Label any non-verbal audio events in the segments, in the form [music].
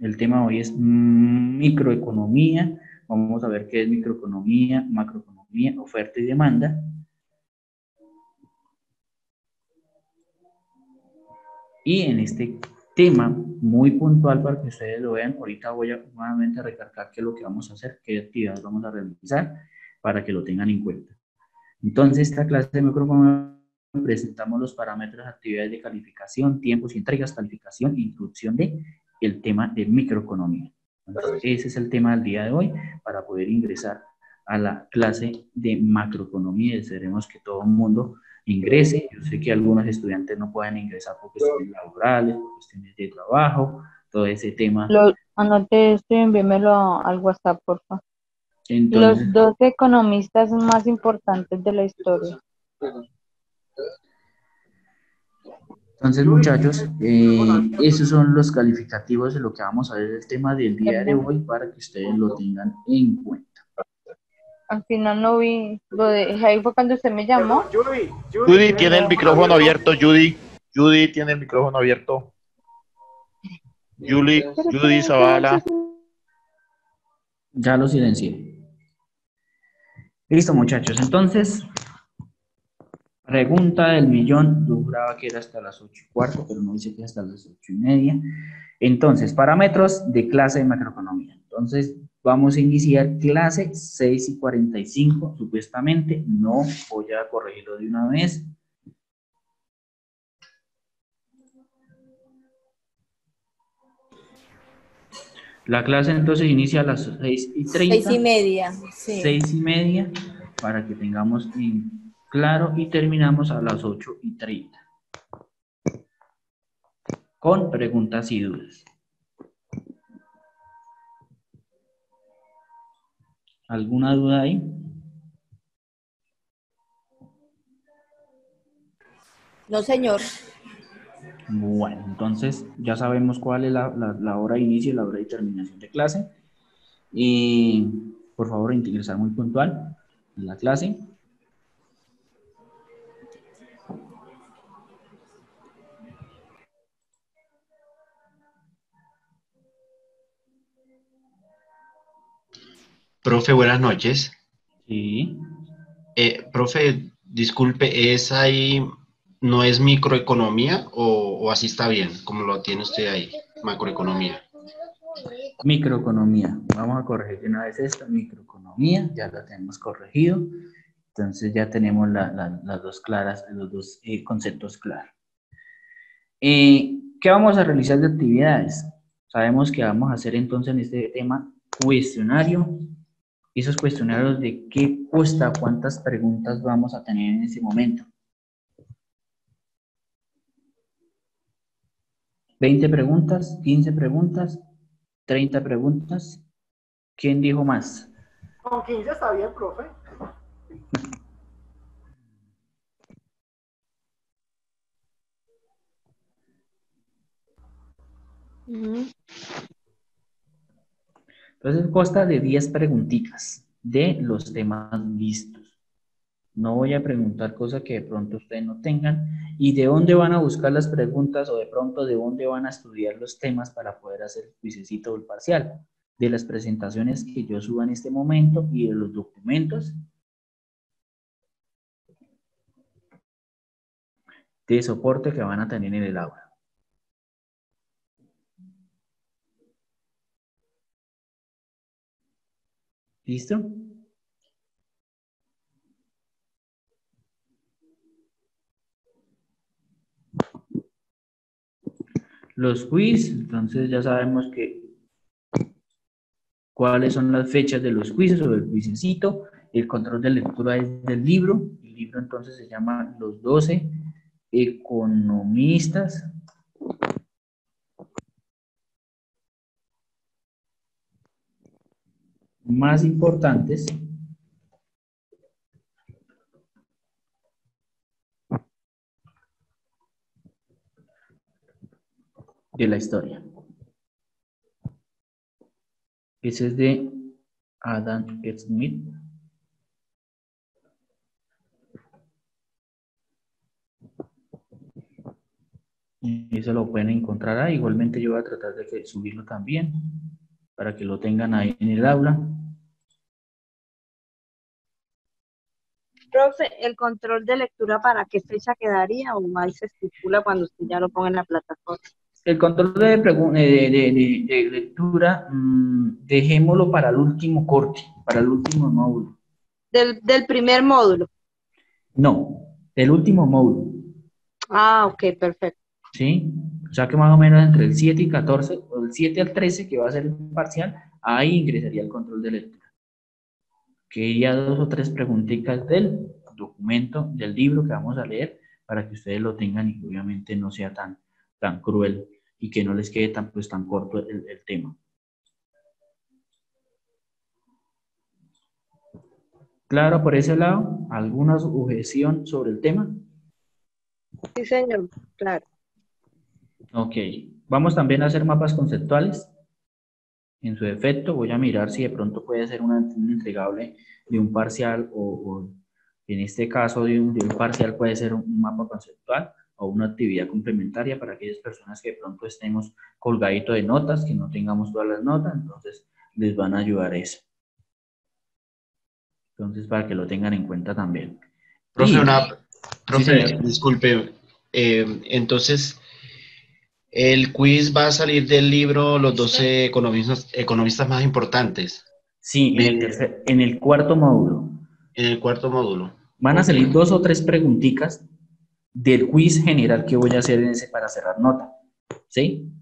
El tema hoy es microeconomía. Vamos a ver qué es microeconomía, macroeconomía, oferta y demanda. Y en este tema muy puntual para que ustedes lo vean, ahorita voy a nuevamente recargar qué es lo que vamos a hacer, qué actividades vamos a realizar para que lo tengan en cuenta. Entonces, esta clase de microeconomía presentamos los parámetros, actividades de calificación, tiempos y entregas, calificación e introducción de el tema de microeconomía. ese es el tema del día de hoy para poder ingresar a la clase de macroeconomía. Desearemos que todo el mundo ingrese. Yo sé que algunos estudiantes no pueden ingresar por cuestiones laborales, por cuestiones de trabajo, todo ese tema. Lo, anote esto y envíemelo al WhatsApp, por favor. Los dos economistas más importantes de la historia. Entonces, muchachos, eh, esos son los calificativos de lo que vamos a ver el tema del día de hoy para que ustedes lo tengan en cuenta. Al final no vi lo de ahí fue cuando usted me llamó. Judy, Judy, tiene el micrófono abierto, Judy. Judy tiene el micrófono abierto. Judy, Judy Zavala. Ya lo silencié. Listo, muchachos. Entonces, Pregunta del millón, yo juraba que era hasta las ocho y cuarto, pero no dice que es hasta las ocho y media. Entonces, parámetros de clase de macroeconomía. Entonces, vamos a iniciar clase 6 y 45, supuestamente. No voy a corregirlo de una vez. La clase entonces inicia a las 6 y 30. 6 y media. Sí. 6 y media, para que tengamos Claro, y terminamos a las 8 y 30. Con preguntas y dudas. ¿Alguna duda ahí? No, señor. Bueno, entonces ya sabemos cuál es la, hora de inicio y la hora de terminación de clase. Y por favor, ingresar muy puntual en la clase. Profe, buenas noches. Sí. Eh, profe, disculpe, ¿es ahí, no es microeconomía o, así está bien, como lo tiene usted ahí, macroeconomía? Microeconomía. Vamos a corregir una vez esta, microeconomía, ya la tenemos corregido. Entonces ya tenemos las dos claras, los dos eh, conceptos claros. Eh, ¿Qué vamos a realizar de actividades? Sabemos que vamos a hacer entonces en este tema cuestionario esos cuestionarios de qué cuesta, cuántas preguntas vamos a tener en ese momento. 20 preguntas, 15 preguntas, 30 preguntas. ¿Quién dijo más? Con 15 está bien, profe. Entonces consta de 10 preguntitas de los temas listos. No voy a preguntar cosas que de pronto ustedes no tengan. ¿Y de dónde van a buscar las preguntas o de pronto de dónde van a estudiar los temas para poder hacer el cuisecito o el parcial? De las presentaciones que yo suba en este momento y de los documentos de soporte que van a tener en el aula. ¿Listo? Los quiz, entonces ya sabemos que cuáles son las fechas de los quizzes o del quizecito. El control de lectura es del libro. El libro entonces se llama Los 12 economistas más importantes de la historia. Ese es de Adam Smith. Eso lo pueden encontrar ahí. Igualmente yo voy a tratar de subirlo también para que lo tengan ahí en el aula. Profe, ¿el control de lectura para qué fecha quedaría o ahí se estipula cuando usted ya lo ponga en la plataforma? El control de, de, lectura, mm, dejémoslo para el último corte, para el último módulo. Del, del primer módulo. No, del último módulo. Ah, ok, perfecto. ¿Sí? O sea que más o menos entre el 7 y 14, o el 7 al 13, que va a ser el parcial, ahí ingresaría el control de lectura. Que ya dos o tres preguntitas del documento, del libro que vamos a leer, para que ustedes lo tengan y que obviamente no sea tan, tan cruel y que no les quede tan, pues, tan corto el, el tema. Claro, por ese lado, ¿alguna objeción sobre el tema? Sí, señor, claro. Ok, vamos también a hacer mapas conceptuales. En su defecto, voy a mirar si de pronto puede ser un entregable de un parcial o, en este caso de un, parcial puede ser un, mapa conceptual o una actividad complementaria para aquellas personas que de pronto estemos colgadito de notas, que no tengamos todas las notas, entonces les van a ayudar eso. Entonces, para que lo tengan en cuenta también. Profe, profe disculpe, eh, entonces, el quiz va a salir del libro Los 12 economistas, economistas más importantes. Sí, en el, cuarto módulo. En el cuarto módulo. Van a salir dos o tres preguntitas del quiz general que voy a hacer en ese para cerrar nota. ¿Sí?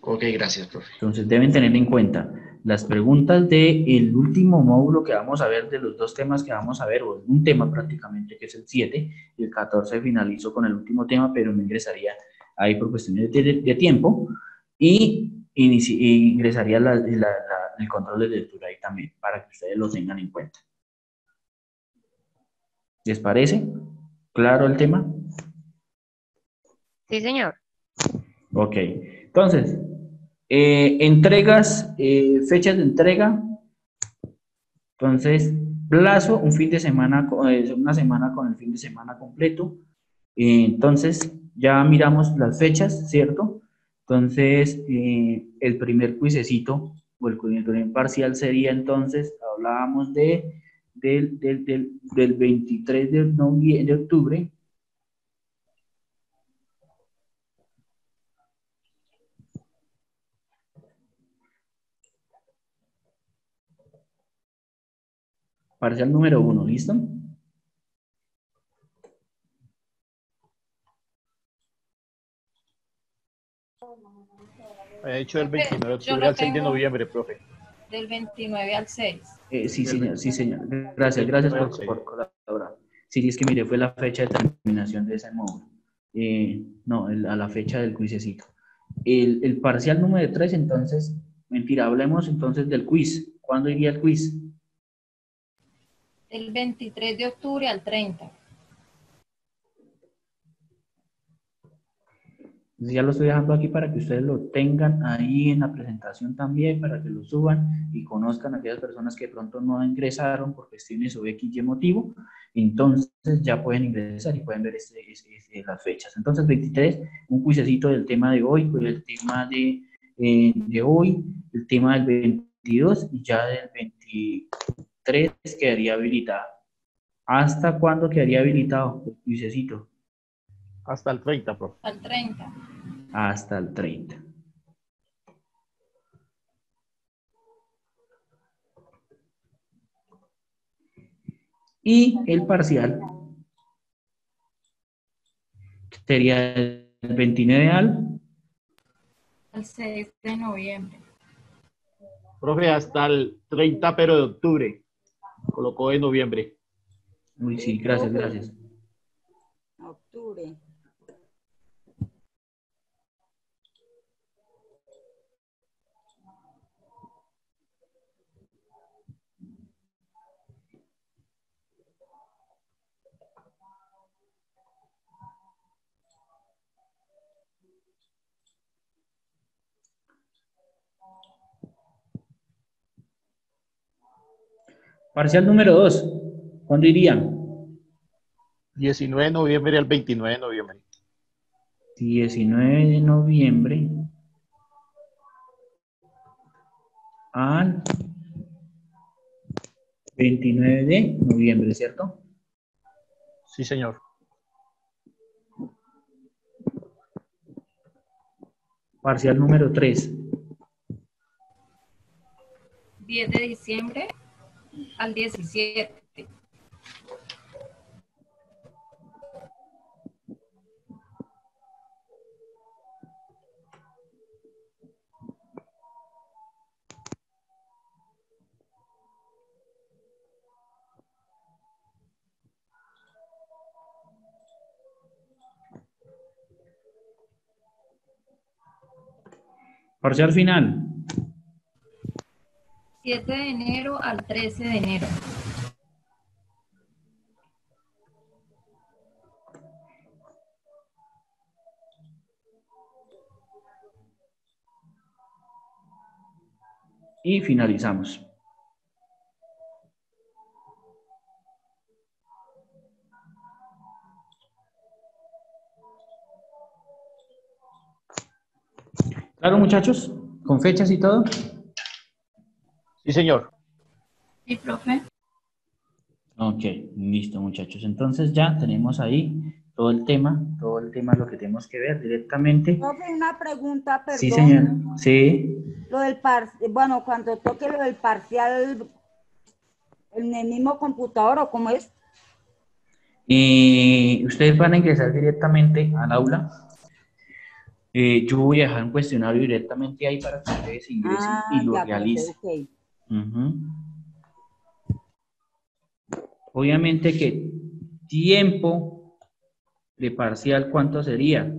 Ok, gracias, profe. Entonces deben tener en cuenta las preguntas del último módulo que vamos a ver, de los dos temas que vamos a ver, o un tema prácticamente que es el 7, y el 14 finalizo con el último tema, pero me ingresaría ahí por cuestiones de, tiempo, y, ingresaría el control de lectura ahí también, para que ustedes lo tengan en cuenta. ¿Les parece? ¿Claro el tema? Sí, señor. Ok, entonces, eh, entregas, eh, fechas de entrega. Entonces, plazo, un fin de semana, eh, una semana con el fin de semana completo. entonces, ya miramos las fechas, ¿cierto? Entonces, el primer cuisecito o el, primer parcial sería entonces, hablábamos de, del, del, del, del 23 de, de octubre Parcial número uno, ¿listo? He hecho el 29 de octubre al 6 de noviembre, profe. Del 29 al 6. Eh, sí, señor, sí, señor. Gracias, gracias por, colaborar. Sí, es que mire, fue la fecha de terminación de ese módulo. Eh, no, a la fecha del quizecito. El, el parcial número 3, entonces, mentira, hablemos entonces del quiz. ¿Cuándo iría el quiz? el 23 de octubre al 30. Ya lo estoy dejando aquí para que ustedes lo tengan ahí en la presentación también, para que lo suban y conozcan a aquellas personas que pronto no ingresaron por cuestiones o X y motivo. Entonces ya pueden ingresar y pueden ver las fechas. Entonces 23, un cuisecito del tema de hoy, pues el tema de, eh, de hoy, el tema del 22 y ya del 20, 3 quedaría habilitado. ¿Hasta cuándo quedaría habilitado, Luisecito? Hasta el 30, profe. Hasta el 30. Hasta el 30. Y el parcial sería el 29 al... Al 6 de noviembre. Profe, hasta el 30, pero de octubre colocó en noviembre. Uy, sí, gracias, gracias. Octubre. Parcial número 2. ¿Cuándo irían? 19 de noviembre al 29 de noviembre. 19 de noviembre al 29 de noviembre, ¿cierto? Sí, señor. Parcial número 3. 10 de diciembre al 17. Parcial final. 7 de enero al 13 de enero. Y finalizamos. Claro, muchachos, con fechas y todo. Señor. Sí, profe. Ok, listo, muchachos. Entonces ya tenemos ahí todo el tema, todo el tema lo que tenemos que ver directamente. Profe, una pregunta, perdón. Sí, señor. Sí. Lo del par, bueno, cuando toque lo del parcial, ¿en el mismo computador o cómo es? Y ustedes van a ingresar directamente al aula eh, yo voy a dejar un cuestionario directamente ahí para que ustedes ingresen Ah, y lo ya, profe, Obviamente que tiempo de parcial, ¿cuánto sería?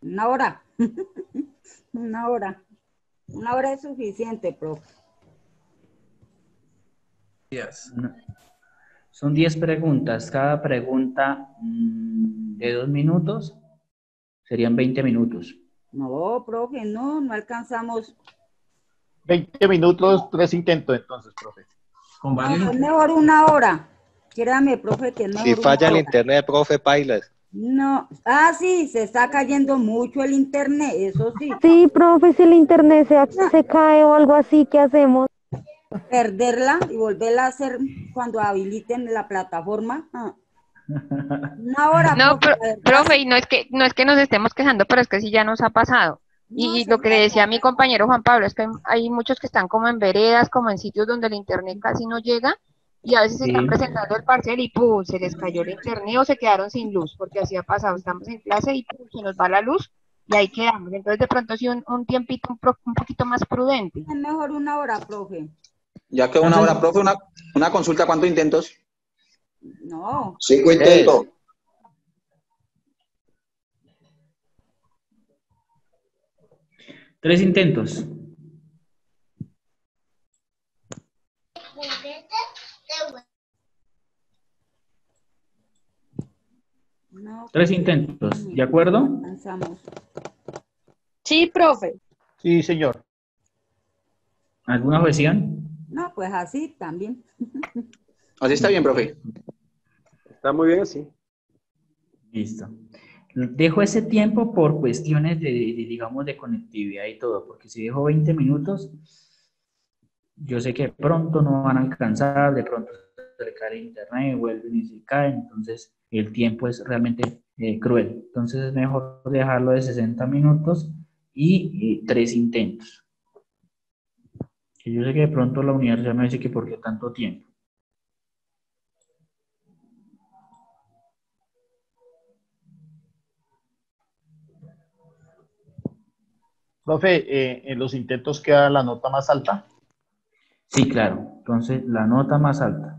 Una hora. [laughs] Una hora. Una hora es suficiente, profe. No. Son 10 preguntas. Cada pregunta mm, de dos minutos serían 20 minutos. No, profe, no, no alcanzamos. 20 minutos, tres intentos entonces, profe. Con No, es mejor una hora. Créame, profe, que mejor Si falla el hora. internet, profe, pailas. No, ah, sí, se está cayendo mucho el internet, eso sí. Sí, profe, si el internet se, se cae o algo así, ¿qué hacemos? Perderla y volverla a hacer cuando habiliten la plataforma. ah. Una hora. No, profe, y no es que no es que nos estemos quejando, pero es que sí ya nos ha pasado. No, Y lo que le decía mi compañero Juan Pablo es que hay, hay muchos que están como en veredas, como en sitios donde el internet casi no llega, y a veces se están presentando el parcial y ¡pum! se les cayó el internet o se quedaron sin luz, porque así ha pasado, estamos en clase y ¡pum! se nos va la luz y ahí quedamos. Entonces de pronto sí un, un tiempito un, pro- un poquito más prudente. Es mejor una hora, profe. Ya que una hora, profe, una, una consulta, ¿cuántos intentos? No, Cinco intentos. Tres intentos. no. Tres intentos. ¿De acuerdo? Sí, profe. Sí, señor. ¿Alguna objeción? No, pues así también. Así está bien, profe. Está muy bien así. Listo. Dejo ese tiempo por cuestiones de, digamos, de conectividad y todo, porque si dejo 20 minutos, yo sé que pronto no van a alcanzar, de pronto se le cae el internet, vuelven y se caen, entonces el tiempo es realmente eh, cruel. Entonces es mejor dejarlo de 60 minutos y tres intentos. Yo sé que de pronto la universidad me dice que por qué tanto tiempo. Profe, eh, en los intentos queda la nota más alta. Sí, claro. Entonces, la nota más alta.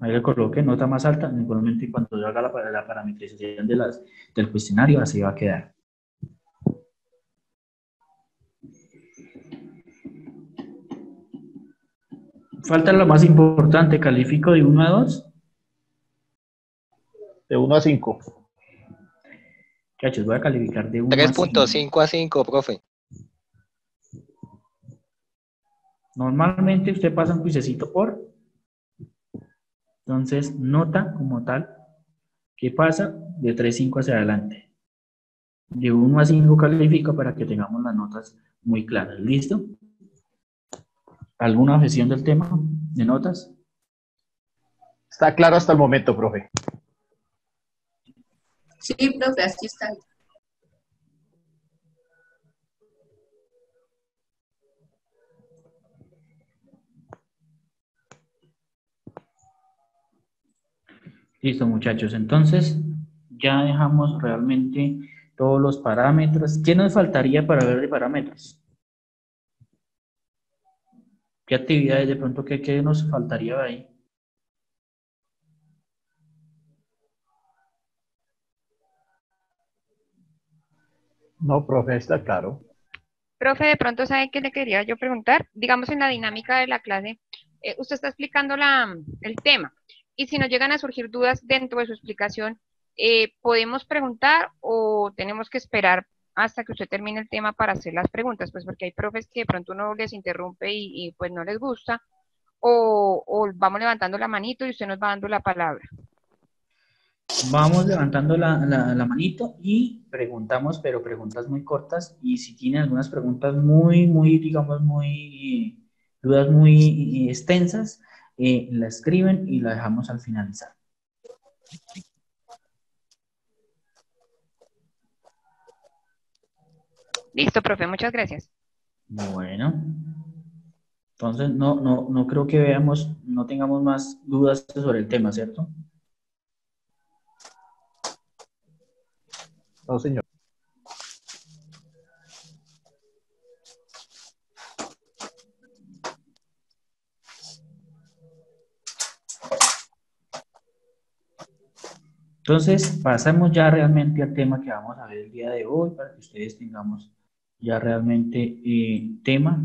Ahí le coloque nota más alta, igualmente cuando yo haga la, la parametrización de las, del cuestionario, así va a quedar. Falta lo más importante, califico de 1 a 2. De 1 a 5. Cachos, voy a calificar de 1 a 5. 3.5 a 5, profe. Normalmente usted pasa un cuisecito por Entonces, nota como tal, ¿qué pasa? De 3, 5 hacia adelante. De 1 a 5 califica para que tengamos las notas muy claras. ¿Listo? ¿Alguna objeción del tema de notas? Está claro hasta el momento, profe. Sí, profe, así está. Listo, muchachos. Entonces, ya dejamos realmente todos los parámetros. ¿Qué nos faltaría para ver de parámetros? ¿Qué actividades de pronto qué, qué nos faltaría ahí? No, profe, está claro. Profe, de pronto, ¿sabe qué le quería yo preguntar? Digamos, en la dinámica de la clase, eh, usted está explicando la, el tema y si nos llegan a surgir dudas dentro de su explicación, eh, ¿podemos preguntar o tenemos que esperar hasta que usted termine el tema para hacer las preguntas? Pues porque hay profes que de pronto uno les interrumpe y, pues no les gusta, o, o, vamos levantando la manito y usted nos va dando la palabra. Vamos levantando la, la, la manito y preguntamos, pero preguntas muy cortas, y si tiene algunas preguntas muy, muy, digamos, muy, dudas muy extensas, eh, la escriben y la dejamos al finalizar. Listo, profe, muchas gracias. Bueno, entonces no, no, no creo que veamos, no tengamos más dudas sobre el tema, ¿cierto? Entonces, pasamos ya realmente al tema que vamos a ver el día de hoy para que ustedes tengamos ya realmente eh, tema.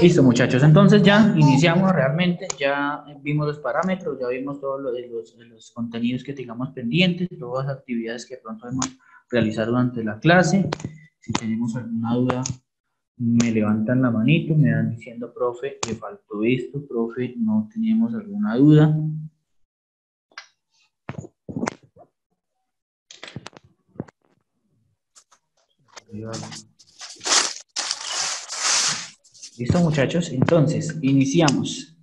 Listo, muchachos. Entonces ya iniciamos realmente, ya vimos los parámetros, ya vimos todos los, contenidos que tengamos pendientes, todas las actividades que pronto hemos realizado durante la clase. Si tenemos alguna duda, me levantan la manito, me dan diciendo, profe, le faltó esto, profe, no tenemos alguna duda. Listo, muchachos. Entonces, iniciamos.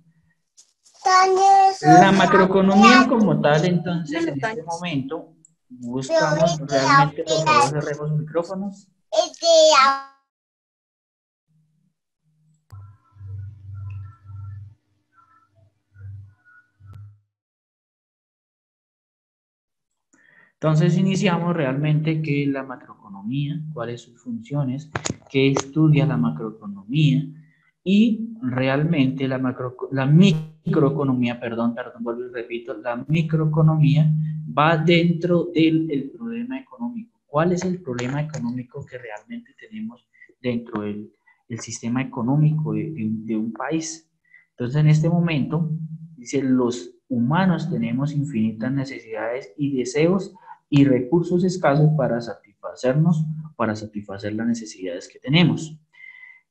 La macroeconomía como tal, entonces, en este momento, buscamos realmente, por favor, cerremos micrófonos. Entonces iniciamos realmente qué es la macroeconomía, cuáles sus funciones, qué estudia la macroeconomía y realmente la, macro, la microeconomía, perdón, perdón, vuelvo y repito, la microeconomía va dentro del problema económico. ¿Cuál es el problema económico que realmente tenemos dentro del sistema económico de, de un país? Entonces en este momento, dice, los humanos tenemos infinitas necesidades y deseos y recursos escasos para satisfacernos, para satisfacer las necesidades que tenemos.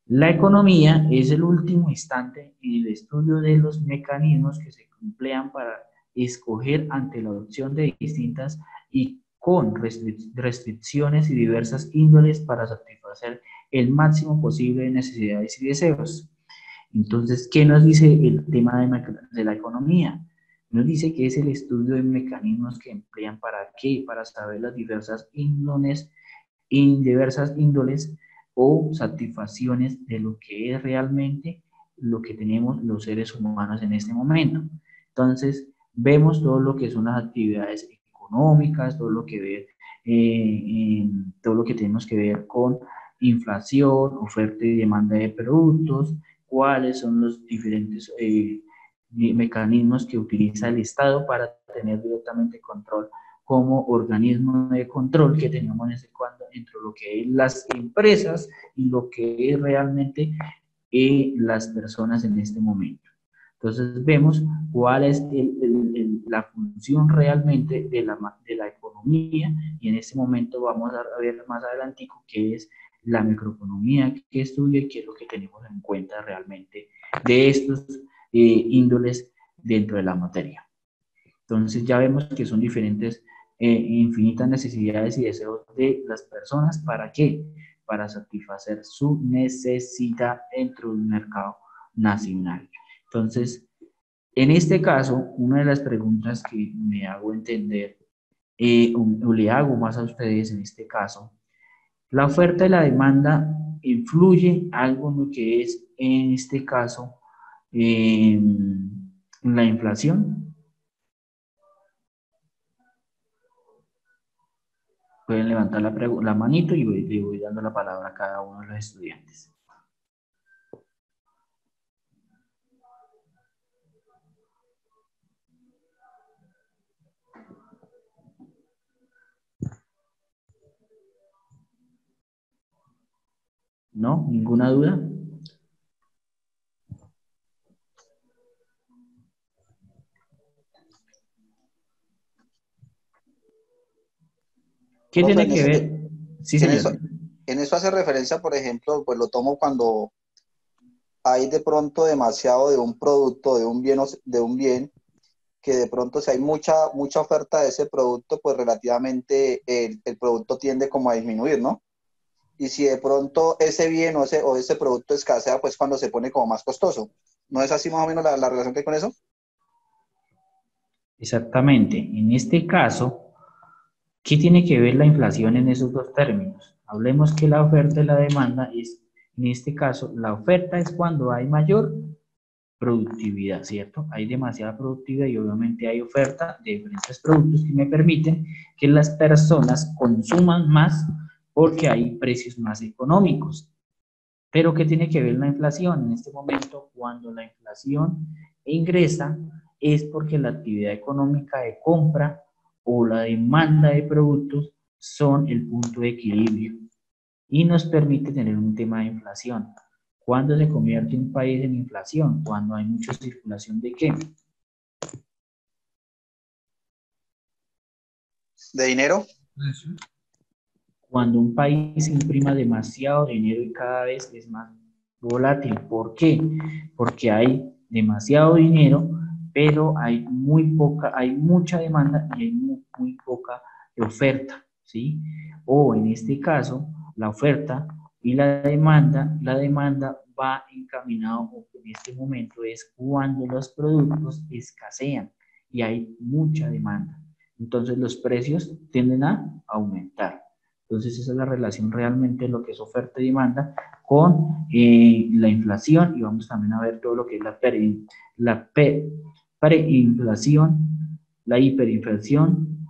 La economía es el último instante en el estudio de los mecanismos que se emplean para escoger ante la adopción de distintas y con restricciones y diversas índoles para satisfacer el máximo posible de necesidades y deseos. Entonces, ¿qué nos dice el tema de la economía? Nos dice que es el estudio de mecanismos que emplean para qué, para saber las diversas índoles, diversas índoles o satisfacciones de lo que es realmente lo que tenemos los seres humanos en este momento. Entonces, vemos todo lo que son las actividades económicas, todo lo que ver, eh, todo lo que tenemos que ver con inflación, oferta y demanda de productos, cuáles son los diferentes eh, mecanismos que utiliza el Estado para tener directamente control como organismo de control que tenemos en ese cuando entre lo que es las empresas y lo que es realmente eh, las personas en este momento. Entonces vemos cuál es la función realmente de la, de la economía y en este momento vamos a ver más adelantico qué es la microeconomía que estudia y qué es lo que tenemos en cuenta realmente de estos eh, índoles dentro de la materia. Entonces ya vemos que son diferentes, eh, infinitas necesidades y deseos de las personas. ¿Para qué? Para satisfacer su necesidad dentro del mercado nacional. Entonces, en este caso, una de las preguntas que me hago entender, eh, o, le hago más a ustedes en este caso, la oferta y la demanda influye algo en lo que es, en este caso, la inflación. Pueden levantar la, la manito y le voy dando la palabra a cada uno de los estudiantes. ¿No? ¿Ninguna duda? ¿Qué tiene que ver? Sí, en, eso, en eso hace referencia, por ejemplo, pues lo tomo cuando hay de pronto demasiado de un producto, de un bien, de un bien que de pronto si hay mucha, mucha oferta de ese producto, pues relativamente el, el producto tiende como a disminuir, ¿no? y si de pronto ese bien o ese, o ese producto escasea, pues cuando se pone como más costoso. ¿No es así más o menos la, la relación que hay con eso? Exactamente. En este caso, ¿qué tiene que ver la inflación en esos dos términos? Hablemos que la oferta y la demanda es, en este caso, la oferta es cuando hay mayor productividad, ¿cierto? Hay demasiada productividad y obviamente hay oferta de diferentes productos que me permiten que las personas consuman más porque hay precios más económicos. Pero ¿qué tiene que ver la inflación? En este momento, cuando la inflación ingresa, es porque la actividad económica de compra o la demanda de productos son el punto de equilibrio y nos permite tener un tema de inflación. ¿Cuándo se convierte un país en inflación? Cuando hay mucha circulación de qué? ¿De dinero? cuando un país imprima demasiado dinero y cada vez es más volátil. ¿Por qué? Porque hay demasiado dinero, pero hay muy poca, hay mucha demanda y hay muy, poca oferta, ¿sí? O en este caso, la oferta y la demanda, la demanda va encaminado, en este momento es cuando los productos escasean y hay mucha demanda. Entonces los precios tienden a aumentar. Entonces, esa es la relación realmente lo que es oferta y demanda con eh, la inflación y vamos también a ver todo lo que es la, la preinflación, la hiperinflación,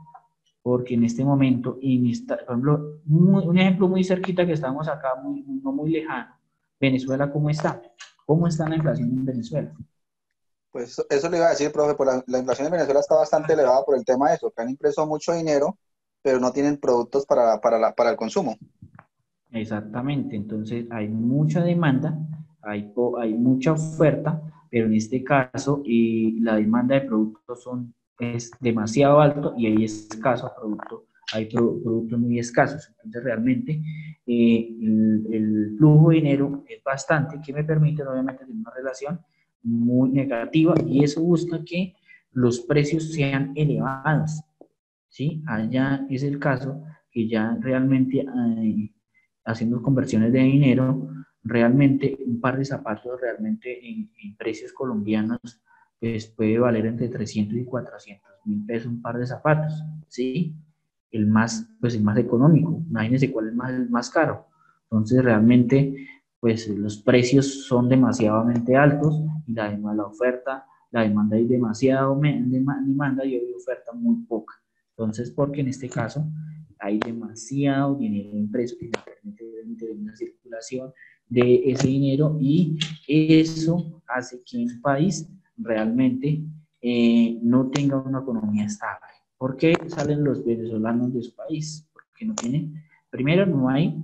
porque en este momento, en esta, por ejemplo, un, ejemplo muy cerquita que estamos acá, muy, no muy lejano, Venezuela, ¿cómo está? ¿Cómo está la inflación en Venezuela? Pues eso le iba a decir, profe, pues la, la inflación en Venezuela está bastante elevada por el tema de eso, que han impreso mucho dinero pero no tienen productos para, para, para el consumo. Exactamente, entonces hay mucha demanda, hay, hay mucha oferta, pero en este caso y la demanda de productos son, es demasiado alto y hay escaso producto, hay productos muy escasos. Entonces realmente eh, el, el, flujo de dinero es bastante, que me permite obviamente tener una relación muy negativa y eso busca que los precios sean elevados. ¿sí? Allá es el caso que ya realmente eh, haciendo conversiones de dinero, realmente un par de zapatos realmente en, precios colombianos pues puede valer entre 300 y 400 mil pesos un par de zapatos, ¿sí? El más, pues el más económico, imagínense cuál es más, más caro. Entonces realmente pues los precios son demasiadamente altos y la, la oferta, la demanda es demasiado demanda y hay oferta muy poca. Entonces, porque en este caso hay demasiado dinero impreso que permite una circulación de ese dinero y eso hace que un país realmente eh, no tenga una economía estable. ¿Por qué salen los venezolanos de su país? Porque no tienen, primero no hay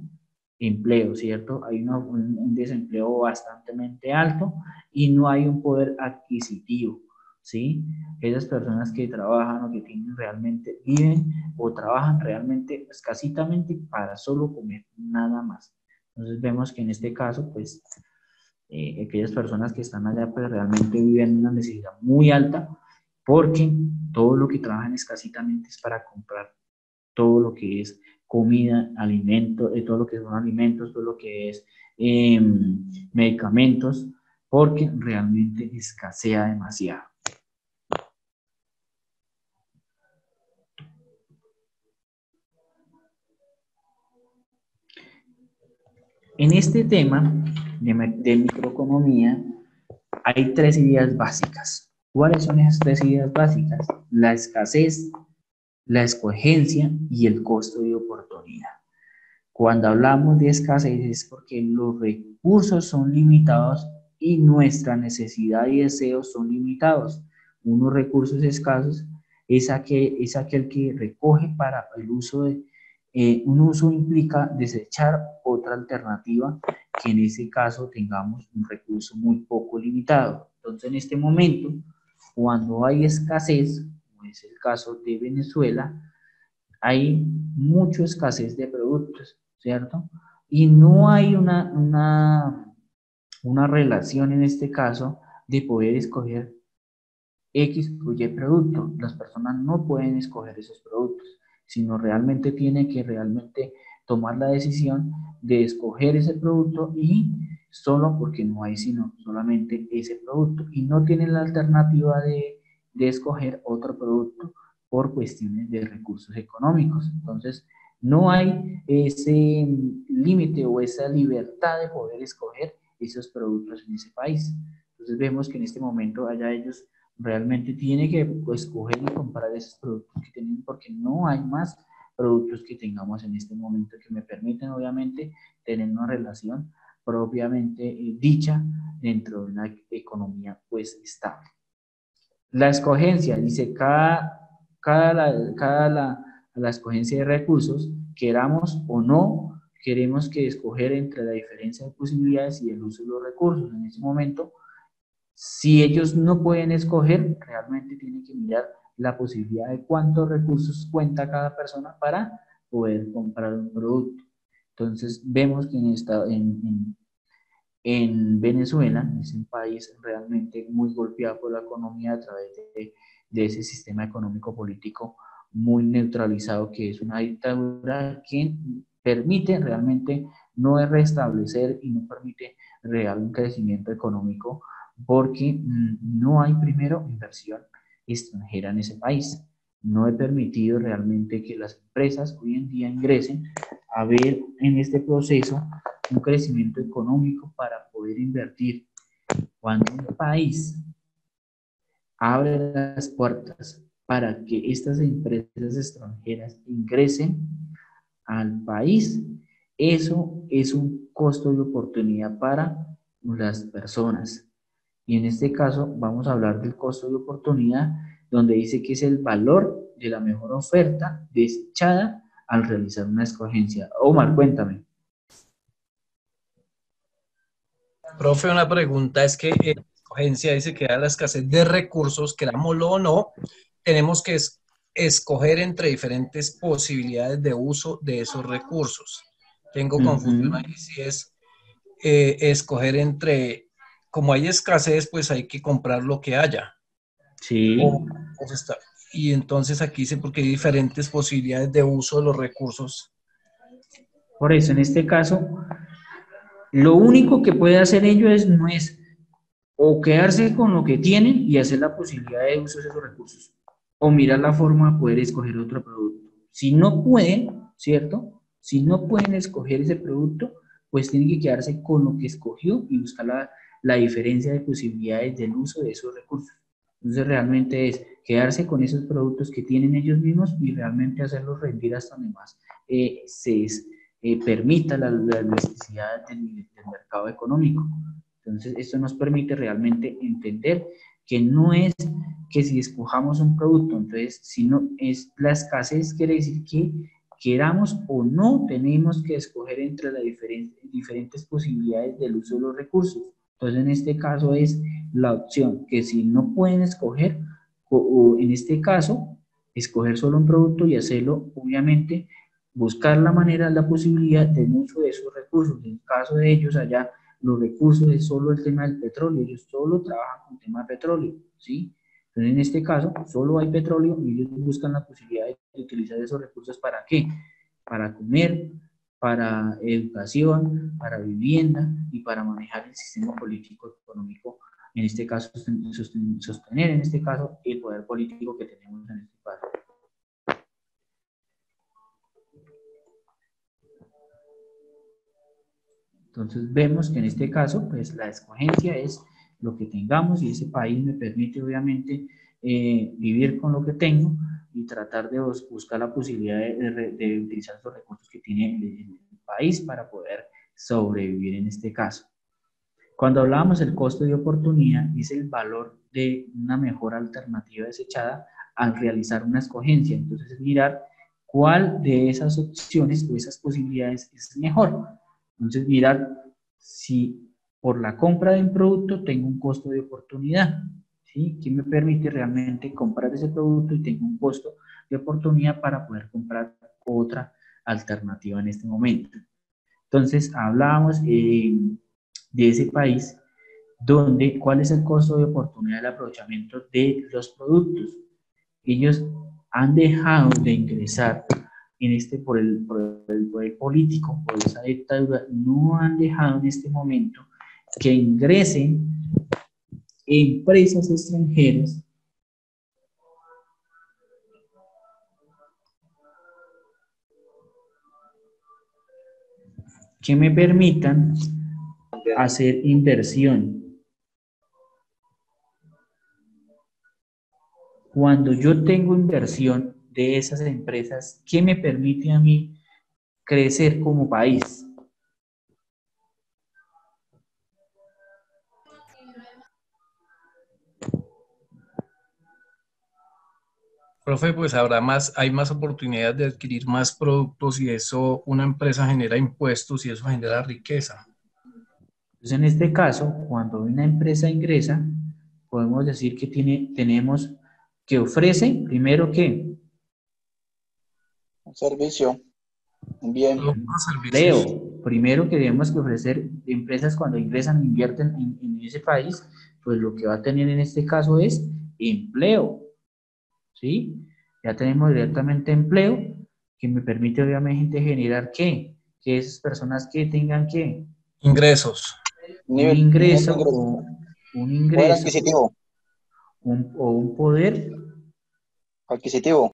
empleo, ¿cierto? Hay un, desempleo bastante alto y no hay un poder adquisitivo, ¿sí? Esas personas que trabajan o que tienen realmente, viven o trabajan realmente escasitamente para solo comer, nada más. Entonces vemos que en este caso, pues, eh, aquellas personas que están allá, pues realmente viven una necesidad muy alta porque todo lo que trabajan escasitamente es para comprar todo lo que es comida, alimento, eh, todo lo que son alimentos, todo lo que es em, medicamentos, porque realmente escasea demasiado. En este tema de, microeconomía hay tres ideas básicas. ¿Cuáles son esas tres ideas básicas? La escasez, la escogencia y el costo de oportunidad. Cuando hablamos de escasez es porque los recursos son limitados y nuestra necesidad y deseos son limitados. Unos recursos escasos es aquel, es aquel que recoge para el uso de, eh, un uso implica desechar otra alternativa que en ese caso tengamos un recurso muy poco limitado. Entonces en este momento, cuando hay escasez, es el caso de Venezuela, hay mucha escasez de productos, ¿cierto? Y no hay una, una, una relación en este caso de poder escoger X o Y producto. Las personas no pueden escoger esos productos, sino realmente tienen que realmente tomar la decisión de escoger ese producto y solo porque no hay sino solamente ese producto y no tienen la alternativa de de escoger otro producto por cuestiones de recursos económicos. Entonces, no hay ese límite o esa libertad de poder escoger esos productos en ese país. Entonces vemos que en este momento allá ellos realmente tienen que pues, escoger y comprar esos productos que tienen porque no hay más productos que tengamos en este momento que me permiten obviamente tener una relación propiamente eh, dicha dentro de una economía pues estable. La escogencia, dice, cada, cada, la, cada la, la escogencia de recursos, queramos o no, queremos que escoger entre la diferencia de posibilidades y el uso de los recursos. En ese momento, si ellos no pueden escoger, realmente tienen que mirar la posibilidad de cuántos recursos cuenta cada persona para poder comprar un producto. Entonces, vemos que en, esta, en, en Venezuela, es un país realmente muy golpeado por la economía a través de, ese sistema económico político muy neutralizado que es una dictadura que permite realmente no restablecer y no permite real un crecimiento económico porque mm, no hay primero inversión extranjera en ese país. No he permitido realmente que las empresas hoy en día ingresen a ver en este proceso un crecimiento económico para poder invertir. Cuando un país abre las puertas para que estas empresas extranjeras ingresen al país, eso es un costo de oportunidad para las personas. Y en este caso vamos a hablar del costo de oportunidad, donde dice que es el valor de la mejor oferta desechada al realizar una escogencia. Omar, cuéntame. Profe, una pregunta es que en la escogencia dice que da la escasez de recursos, querámoslo o no, tenemos que escoger entre diferentes posibilidades de uso de esos recursos. Tengo confusión ahí si es eh, escoger entre, como hay escasez, pues hay que comprar lo que haya. Sí. y entonces aquí dice porque hay diferentes posibilidades de uso de los recursos. Por eso, en este caso, lo único que puede hacer ellos es, no es o quedarse con lo que tienen y hacer la posibilidad de uso de esos recursos, o mirar la forma de poder escoger otro producto. Si no pueden, ¿cierto? Si no pueden escoger ese producto, pues tienen que quedarse con lo que escogió y buscar la, la diferencia de posibilidades del uso de esos recursos. Entonces realmente es quedarse con esos productos que tienen ellos mismos y realmente hacerlos rendir hasta donde más eh, se, eh, permita la, elasticidad del, del, mercado económico. Entonces, esto nos permite realmente entender que no es que si escojamos un producto, entonces, si no es la escasez, quiere decir que, queramos o no, tenemos que escoger entre las diferentes posibilidades del uso de los recursos. Entonces, en este caso es la opción que si no pueden escoger, o, en este caso, escoger solo un producto y hacerlo, obviamente, buscar la manera, la posibilidad del uso de esos recursos. En el caso de ellos, allá, los recursos es solo el tema del petróleo, ellos solo trabajan con el tema de petróleo, ¿sí? Entonces, en este caso, solo hay petróleo y ellos buscan la posibilidad de utilizar esos recursos para qué? Para comer, para educación, para vivienda y para manejar el sistema político económico, en este caso sostener en este caso el poder político que tenemos en este país. Entonces vemos que en este caso, pues la escogencia es lo que tengamos y ese país me permite obviamente eh, vivir con lo que tengo y tratar de buscar la posibilidad de, utilizar los recursos que tiene el, país para poder sobrevivir en este caso. Cuando hablábamos del costo de oportunidad, es el valor de una mejor alternativa desechada al realizar una escogencia. Entonces, es mirar cuál de esas opciones o esas posibilidades es mejor. Entonces, mirar si por la compra de un producto tengo un costo de oportunidad. ¿Sí? ¿Qué me permite realmente comprar ese producto y tengo un costo de oportunidad para poder comprar otra alternativa en este momento? Entonces, hablábamos eh, de ese país donde, ¿cuál es el costo de oportunidad del aprovechamiento de los productos? Ellos han dejado de ingresar en este, por el, por el poder político, por esa dictadura, no han dejado en este momento que ingresen empresas extranjeras que me permitan hacer inversión. Cuando yo tengo inversión de esas empresas, ¿qué me permite a mí crecer como país? Profe, pues habrá más, hay más oportunidades de adquirir más productos y eso, una empresa genera impuestos y eso genera riqueza. Entonces, en este caso, cuando una empresa ingresa, podemos decir que tiene, tenemos que ofrece, primero que... Un servicio, un bien. Empleo. Primero que debemos que ofrecer empresas cuando ingresan, invierten en, en ese país, pues lo que va a tener en este caso es empleo. ¿Sí? Ya tenemos directamente empleo, que me permite obviamente generar qué? Que esas personas que tengan qué? Ingresos. Un ingreso, un ingreso. adquisitivo. o un poder. Adquisitivo.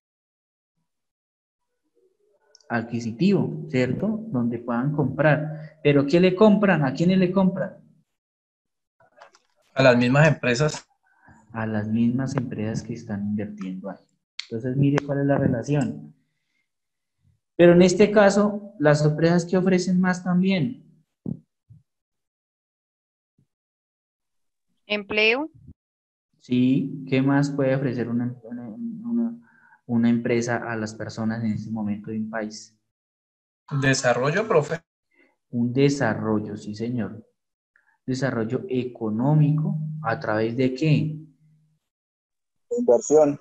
Adquisitivo, ¿cierto? Donde puedan comprar. Pero ¿qué le compran? ¿A quiénes le compran? A las mismas empresas a las mismas empresas que están invirtiendo ahí. Entonces, mire cuál es la relación. Pero en este caso, las empresas que ofrecen más también. Empleo. Sí, ¿qué más puede ofrecer una, una, empresa a las personas en este momento de un país? Desarrollo, profe. Un desarrollo, sí, señor. Desarrollo económico, ¿a través de qué? Inversión.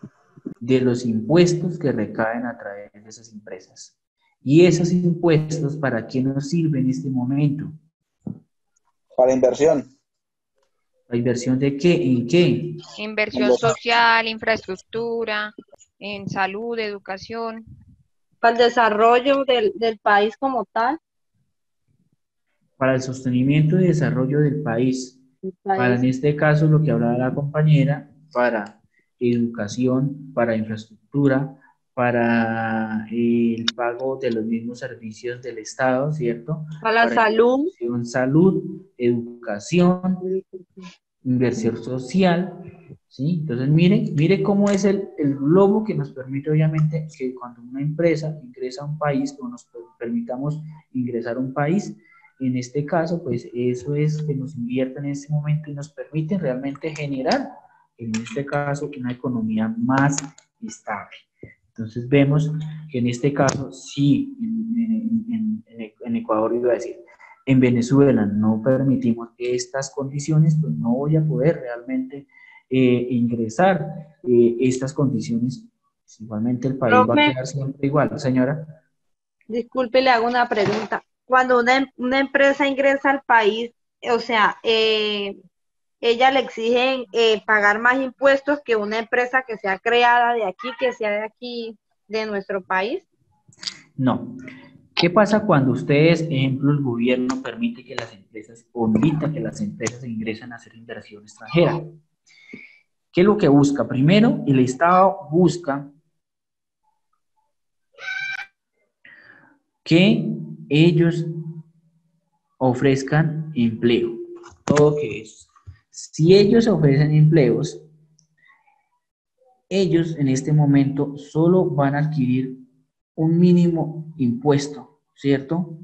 De los impuestos que recaen a través de esas empresas. ¿Y esos impuestos para qué nos sirven en este momento? Para inversión. ¿La inversión de qué? ¿En qué? Inversión social, infraestructura, en salud, educación. Para el desarrollo del, del país como tal. Para el sostenimiento y desarrollo del país. Para en este caso lo que hablaba la compañera, para educación, para infraestructura, para el pago de los mismos servicios del Estado, ¿cierto? Para la salud. Salud, educación, inversión social, ¿sí? Entonces, mire, mire cómo es el, el globo que nos permite, obviamente, que cuando una empresa ingresa a un país, o nos permitamos ingresar a un país, en este caso, pues eso es que nos invierta en este momento y nos permite realmente generar en este caso, una economía más estable. Entonces vemos que en este caso, sí, en, en Ecuador iba a decir, en Venezuela no permitimos estas condiciones, pues no voy a poder realmente eh, ingresar eh, estas condiciones. Igualmente el país va a quedar siempre igual, señora. Disculpe, le hago una pregunta. Cuando una, una empresa ingresa al país, o sea, eh, ella le exigen pagar más impuestos que una empresa que sea creada de aquí, que sea de aquí, de nuestro país. No. ¿Qué pasa cuando ustedes, ejemplo, el gobierno permite que las empresas, o que las empresas ingresen a hacer inversión extranjera? ¿Qué es lo que busca? Primero, el Estado busca que ellos ofrezcan empleo. Todo que es. Si ellos ofrecen empleos, ellos en este momento solo van a adquirir un mínimo impuesto ¿cierto?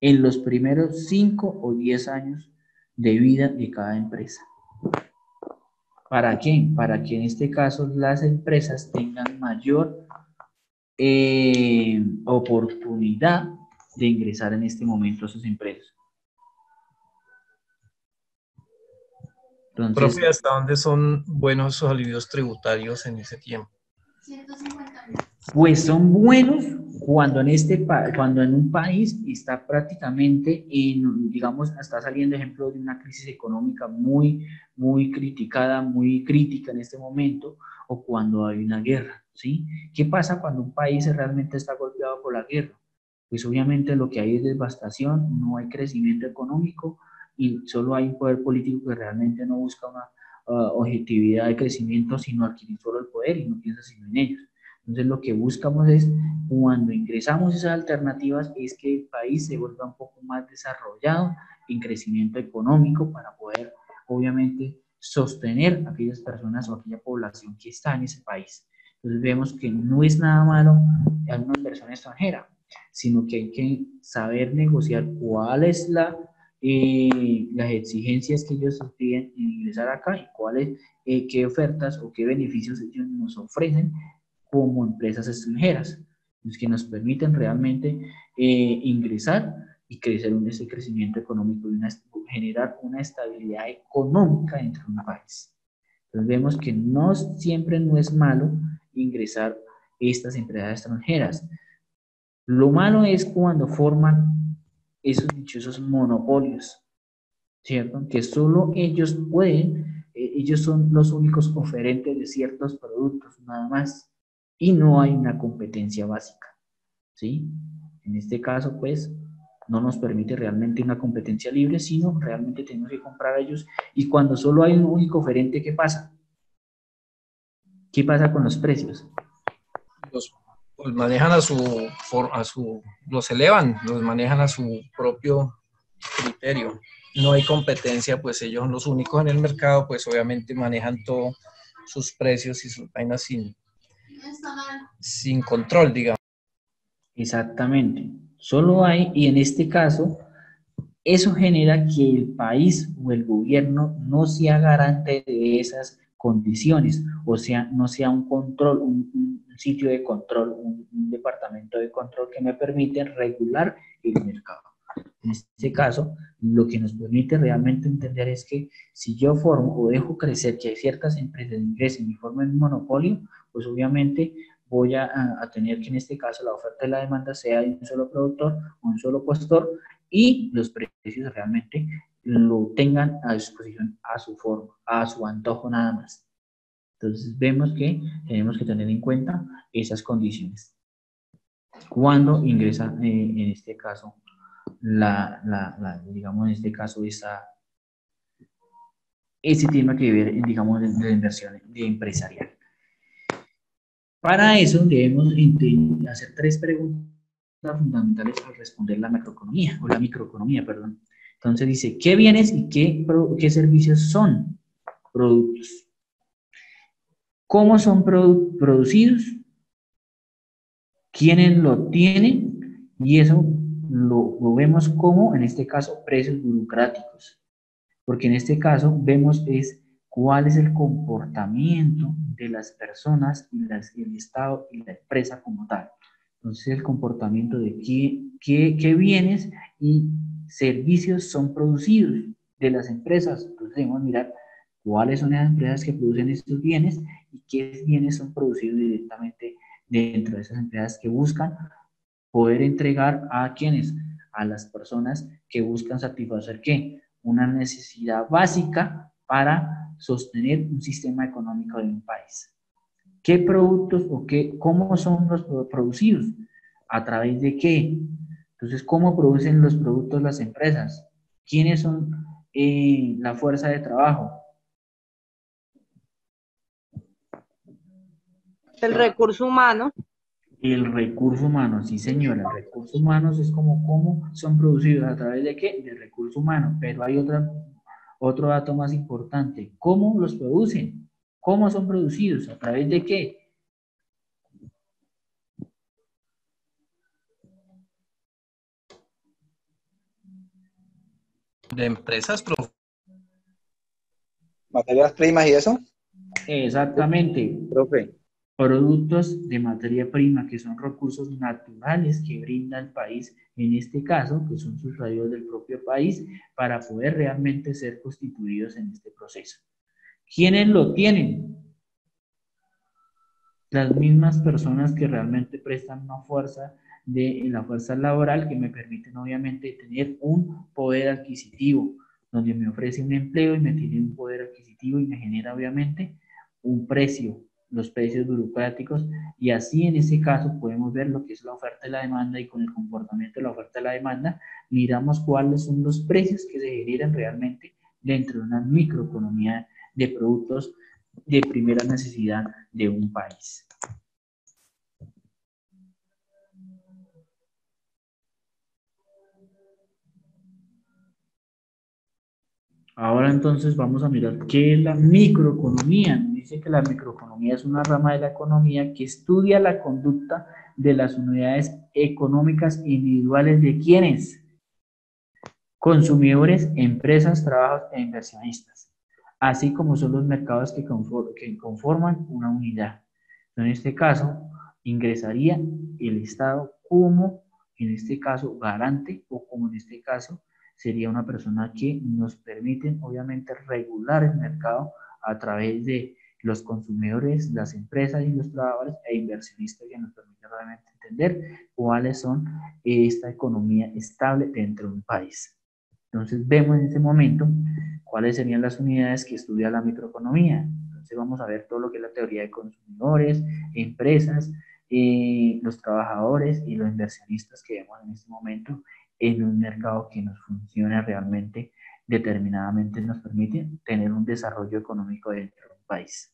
En los primeros 5 o 10 años de vida de cada empresa. ¿Para qué? Para que en este caso las empresas tengan mayor eh, oportunidad de ingresar en este momento a sus empresas. Entonces, Profe, ¿hasta dónde son buenos esos alivios tributarios en ese tiempo? 150 Pues son buenos cuando en, este, cuando en un país está prácticamente, en, digamos, está saliendo ejemplo de una crisis económica muy, muy criticada, muy crítica en este momento, o cuando hay una guerra, ¿sí? ¿Qué pasa cuando un país realmente está golpeado por la guerra? Pues obviamente lo que hay es devastación, no hay crecimiento económico y solo hay un poder político que realmente no busca una uh, objetividad de crecimiento, sino adquirir solo el poder y no piensa sino en ellos. Entonces lo que buscamos es, cuando ingresamos esas alternativas, es que el país se vuelva un poco más desarrollado en crecimiento económico para poder, obviamente, sostener a aquellas personas o aquella población que está en ese país. Entonces vemos que no es nada malo a una persona extranjera, sino que hay que saber negociar cuál es la, eh, las exigencias que ellos piden en ingresar acá y cuáles, eh, qué ofertas o qué beneficios ellos nos ofrecen como empresas extranjeras, que nos permiten realmente eh, ingresar y crecer en ese crecimiento económico y generar una estabilidad económica dentro de un país. Entonces vemos que no siempre no es malo ingresar estas empresas extranjeras. Lo malo es cuando forman esos dichosos monopolios, ¿cierto? Que solo ellos pueden, eh, ellos son los únicos oferentes de ciertos productos, nada más y no hay una competencia básica. ¿sí? En este caso, pues, no nos permite realmente una competencia libre, sino realmente tenemos que comprar a ellos. Y cuando solo hay un único oferente, ¿qué pasa? ¿Qué pasa con los precios? Pues, manejan a su, a su, los elevan, los manejan a su propio criterio. No hay competencia, pues ellos los únicos en el mercado, pues obviamente manejan todos sus precios y sus vainas sin, sin control, digamos. Exactamente. Solo hay, y en este caso, eso genera que el país o el gobierno no sea garante de esas condiciones, o sea, no sea un control, un, sitio de control, un, departamento de control que me permite regular el mercado. En este caso, lo que nos permite realmente entender es que si yo formo o dejo crecer que hay ciertas empresas ingresen y formen un monopolio, pues obviamente voy a, tener que en este caso la oferta y la demanda sea de un solo productor, un solo postor y los precios realmente lo tengan a disposición a su forma, a su antojo nada más. Entonces vemos que tenemos que tener en cuenta esas condiciones. Cuando ingresa eh, en este caso, la, la, digamos en este caso, esa, ese tema que ver, digamos, de, de inversión de empresarial. Para eso debemos hacer tres preguntas fundamentales al responder la macroeconomía, o la microeconomía, perdón. Entonces dice, ¿qué bienes y qué, qué servicios son productos? ¿Cómo son producidos? ¿Quiénes lo tienen? Y eso lo, lo, vemos como, en este caso, precios burocráticos. Porque en este caso vemos es cuál es el comportamiento de las personas y el Estado y la empresa como tal. Entonces, el comportamiento de qué, qué, qué bienes y servicios son producidos de las empresas. Entonces, debemos mirar cuáles son las empresas que producen estos bienes y qué bienes son producidos directamente dentro de esas empresas que buscan poder entregar a quienes, a las personas que buscan satisfacer qué? Una necesidad básica para sostener un sistema económico de un país. ¿Qué productos o qué, cómo son los producidos? ¿A través de qué? Entonces, ¿cómo producen los productos las empresas? ¿Quiénes son eh, la fuerza de trabajo? El recurso humano. El recurso humano, sí señora, el recurso humano es como cómo son producidos, a través de qué? Del recurso humano, pero hay otra, otro dato más importante, ¿cómo los producen? ¿Cómo son producidos? ¿A través de qué? De empresas. ¿Materias primas y eso? Exactamente. Profe productos de materia prima, que son recursos naturales que brinda el país, en este caso, que son sustraídos del propio país, para poder realmente ser constituidos en este proceso. ¿Quiénes lo tienen? Las mismas personas que realmente prestan una fuerza de la fuerza laboral que me permiten obviamente tener un poder adquisitivo, donde me ofrece un empleo y me tiene un poder adquisitivo y me genera obviamente un precio los precios burocráticos y así en ese caso podemos ver lo que es la oferta y la demanda y con el comportamiento de la oferta y la demanda miramos cuáles son los precios que se generan realmente dentro de una microeconomía de productos de primera necesidad de un país. Ahora entonces vamos a mirar qué es la microeconomía. Dice que la microeconomía es una rama de la economía que estudia la conducta de las unidades económicas individuales de quienes? Consumidores, empresas, trabajos e inversionistas, así como son los mercados que, conforman una unidad. En este caso, ingresaría el Estado como, en este caso, garante o como en este caso, sería una persona que nos permite, obviamente, regular el mercado a través de los consumidores, las empresas y los trabajadores e inversionistas que nos permiten realmente entender cuáles son esta economía estable dentro de un país. Entonces vemos en este momento cuáles serían las unidades que estudia la microeconomía. Entonces vamos a ver todo lo que es la teoría de consumidores, empresas, eh, los trabajadores y los inversionistas que vemos en este momento en un mercado que nos funcione realmente determinadamente nos permite tener un desarrollo económico dentro de un país.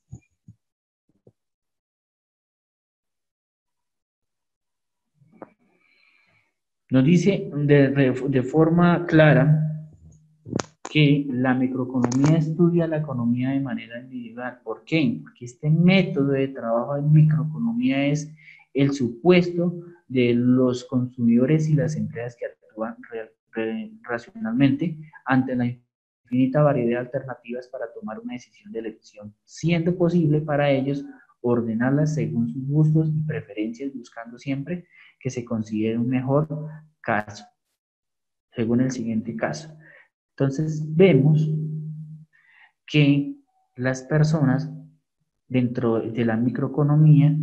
Nos dice de, de, forma clara que la microeconomía estudia la economía de manera individual. ¿Por qué? Porque este método de trabajo de microeconomía es el supuesto de los consumidores y las empresas que racionalmente ante la infinita variedad de alternativas para tomar una decisión de elección, siendo posible para ellos ordenarlas según sus gustos y preferencias, buscando siempre que se considere un mejor caso, según el siguiente caso. Entonces, vemos que las personas dentro de la microeconomía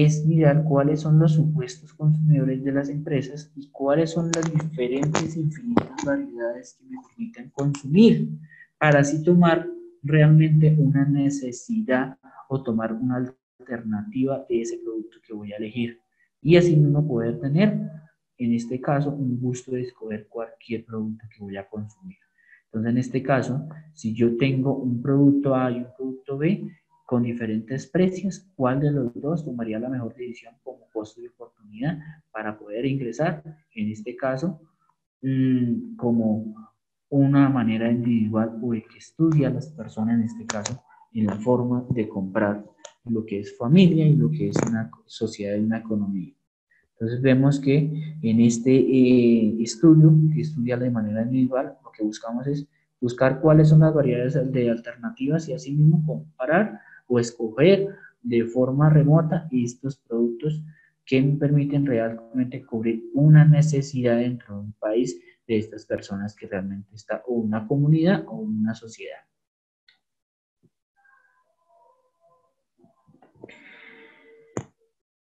es mirar cuáles son los supuestos consumidores de las empresas y cuáles son las diferentes infinitas variedades que me permiten consumir para así tomar realmente una necesidad o tomar una alternativa de ese producto que voy a elegir y así mismo poder tener en este caso un gusto de escoger cualquier producto que voy a consumir. Entonces en este caso, si yo tengo un producto A y un producto B, con diferentes precios, cuál de los dos tomaría la mejor decisión como costo de oportunidad para poder ingresar, en este caso, mm, como una manera individual o de que estudia las personas, en este caso, en la forma de comprar lo que es familia y lo que es una sociedad y una economía. Entonces vemos que en este eh, estudio, que estudia de manera individual, lo que buscamos es buscar cuáles son las variedades de alternativas y asimismo comparar o escoger de forma remota estos productos que permiten realmente cubrir una necesidad dentro de un país de estas personas que realmente está o una comunidad o una sociedad.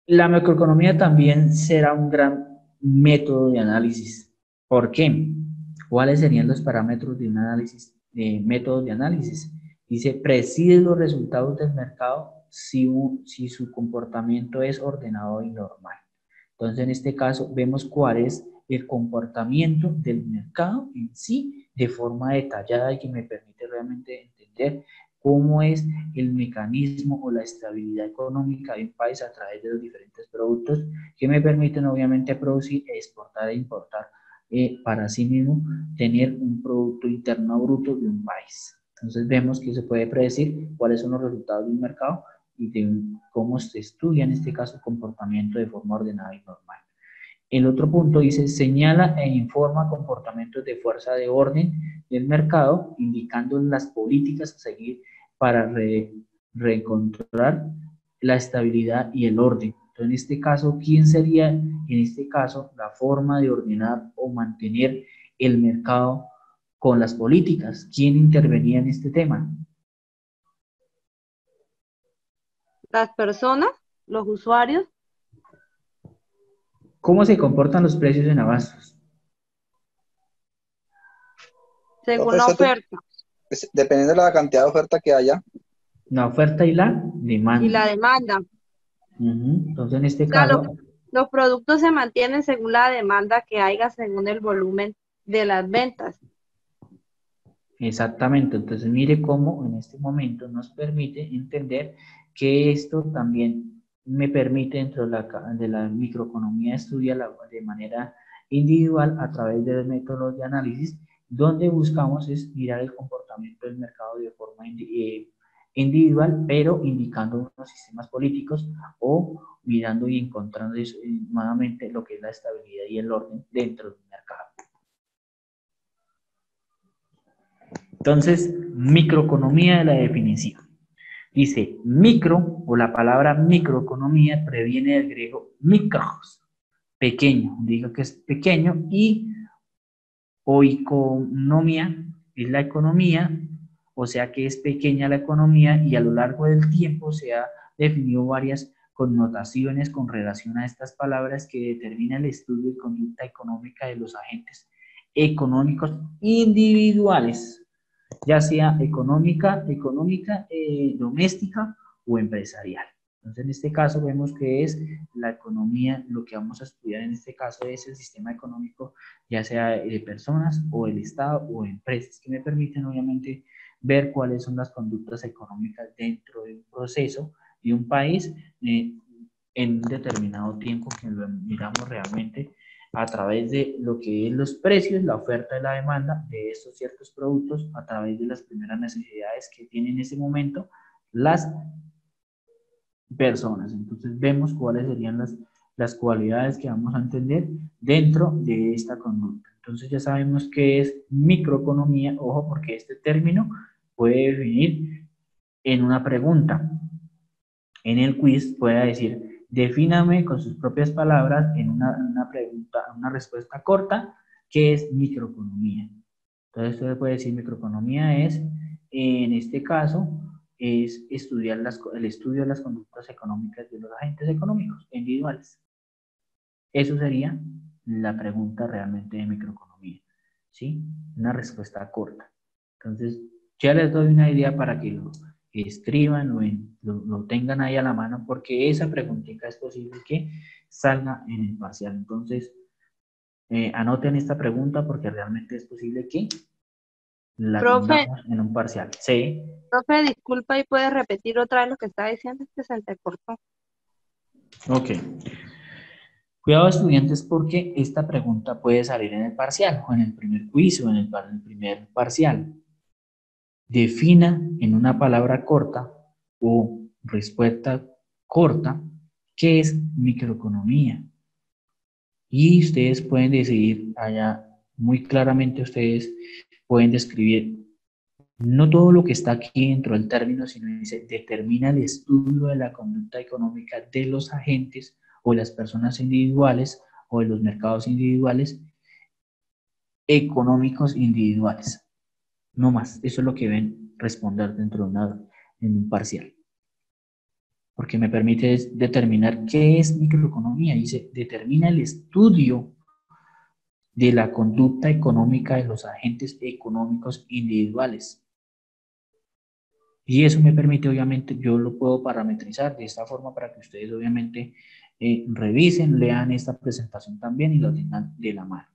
La macroeconomía también será un gran método de análisis. ¿Por qué? ¿Cuáles serían los parámetros de un análisis, de método de análisis? Dice, preside los resultados del mercado si, si su comportamiento es ordenado y normal. Entonces, en este caso, vemos cuál es el comportamiento del mercado en sí de forma detallada y que me permite realmente entender cómo es el mecanismo o la estabilidad económica de un país a través de los diferentes productos que me permiten obviamente producir, exportar e importar eh, para sí mismo tener un Producto Interno Bruto de un país. Entonces vemos que se puede predecir cuáles son los resultados de un mercado y de cómo se estudia en este caso comportamiento de forma ordenada y normal. El otro punto dice, señala e informa comportamientos de fuerza de orden del mercado, indicando las políticas a seguir para reencontrar la estabilidad y el orden. Entonces, en este caso, ¿quién sería, en este caso, la forma de ordenar o mantener el mercado con las políticas? ¿Quién intervenía en este tema? Las personas, los usuarios, ¿Cómo se comportan los precios en abastos? Según la oferta. Dependiendo de la cantidad de oferta que haya. La oferta y la demanda. Y la demanda. Entonces, en este caso... Los, productos se mantienen según la demanda que haya, según el volumen de las ventas. Exactamente, entonces mire cómo en este momento nos permite entender que esto también me permite dentro de la, microeconomía estudiar de manera individual a través de métodos de análisis, donde buscamos es mirar el comportamiento del mercado de forma eh, individual, pero indicando unos sistemas políticos o mirando y encontrando eh, nuevamente lo que es la estabilidad y el orden dentro del mercado. Entonces, microeconomía de la definición. Dice, micro o la palabra microeconomía previene del griego micros, pequeño, diga que es pequeño, y oikonomía es la economía, o sea que es pequeña la economía y a lo largo del tiempo se ha definido varias connotaciones con relación a estas palabras que determinan el estudio y conducta económica de los agentes económicos individuales ya sea económica, económica, eh, doméstica o empresarial. Entonces, en este caso vemos que es la economía, lo que vamos a estudiar en este caso es el sistema económico, ya sea de personas o el Estado o empresas, que me permiten obviamente ver cuáles son las conductas económicas dentro de un proceso de un país eh, en un determinado tiempo que lo miramos realmente a través de lo que es los precios, la oferta y la demanda de estos ciertos productos, a través de las primeras necesidades que tienen en ese momento las personas. Entonces vemos cuáles serían las, las cualidades que vamos a entender dentro de esta conducta. Entonces ya sabemos qué es microeconomía, ojo, porque este término puede definir en una pregunta. En el quiz puede decir Defíname con sus propias palabras en una, pregunta, una respuesta corta, ¿qué es microeconomía? Entonces usted puede decir microeconomía es, en este caso, es estudiar las, el estudio de las conductas económicas de los agentes económicos individuales. Eso sería la pregunta realmente de microeconomía, ¿sí? Una respuesta corta. Entonces, ya les doy una idea para que lo, escriban o lo, tengan ahí a la mano, porque esa preguntita es posible que salga en el parcial. Entonces, eh, anoten esta pregunta porque realmente es posible que la profe, en un parcial. Sí. Profe, disculpa y puedes repetir otra vez lo que estaba diciendo, que se cortó. Ok. Cuidado estudiantes porque esta pregunta puede salir en el parcial o en el primer quiz o en el primer parcial. Defina en una palabra corta o respuesta corta qué es microeconomía. Y ustedes pueden decidir allá muy claramente ustedes pueden describir no todo lo que está aquí dentro del término, sino dice, determina el estudio de la conducta económica de los agentes o las personas individuales o de los mercados individuales económicos individuales. No más, eso es lo que ven responder dentro de una, en un parcial. Porque me permite determinar qué es microeconomía. Dice, determina el estudio de la conducta económica de los agentes económicos individuales. Y eso me permite, obviamente, yo lo puedo parametrizar de esta forma para que ustedes, obviamente, eh, revisen, lean esta presentación también y lo tengan de la mano.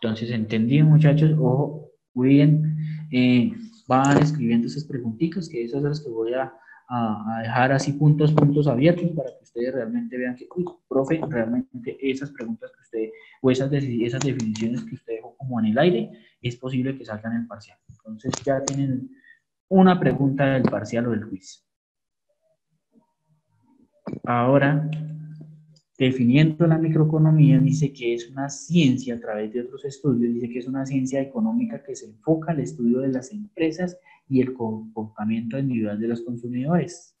Entonces, entendido, muchachos, ojo, bien, eh, van escribiendo esas preguntitas, que esas son las que voy a, a, dejar así puntos, puntos abiertos para que ustedes realmente vean que, uy, profe, realmente esas preguntas que usted, o esas, esas definiciones que usted dejó como en el aire, es posible que salgan en el parcial. Entonces, ya tienen una pregunta del parcial o del quiz. Ahora, definiendo la microeconomía, dice que es una ciencia a través de otros estudios, dice que es una ciencia económica que se enfoca al estudio de las empresas y el comportamiento individual de los consumidores.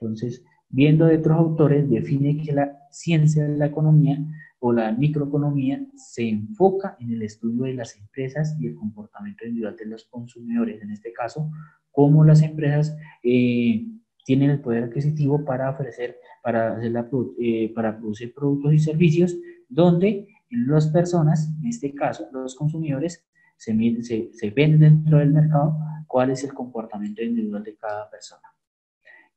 Entonces, viendo de otros autores, define que la ciencia de la economía o la microeconomía se enfoca en el estudio de las empresas y el comportamiento individual de los consumidores. En este caso, cómo las empresas eh, tienen el poder adquisitivo para ofrecer, para, hacer la, eh, para producir productos y servicios, donde las personas, en este caso los consumidores, se, se, se ven dentro del mercado cuál es el comportamiento individual de cada persona.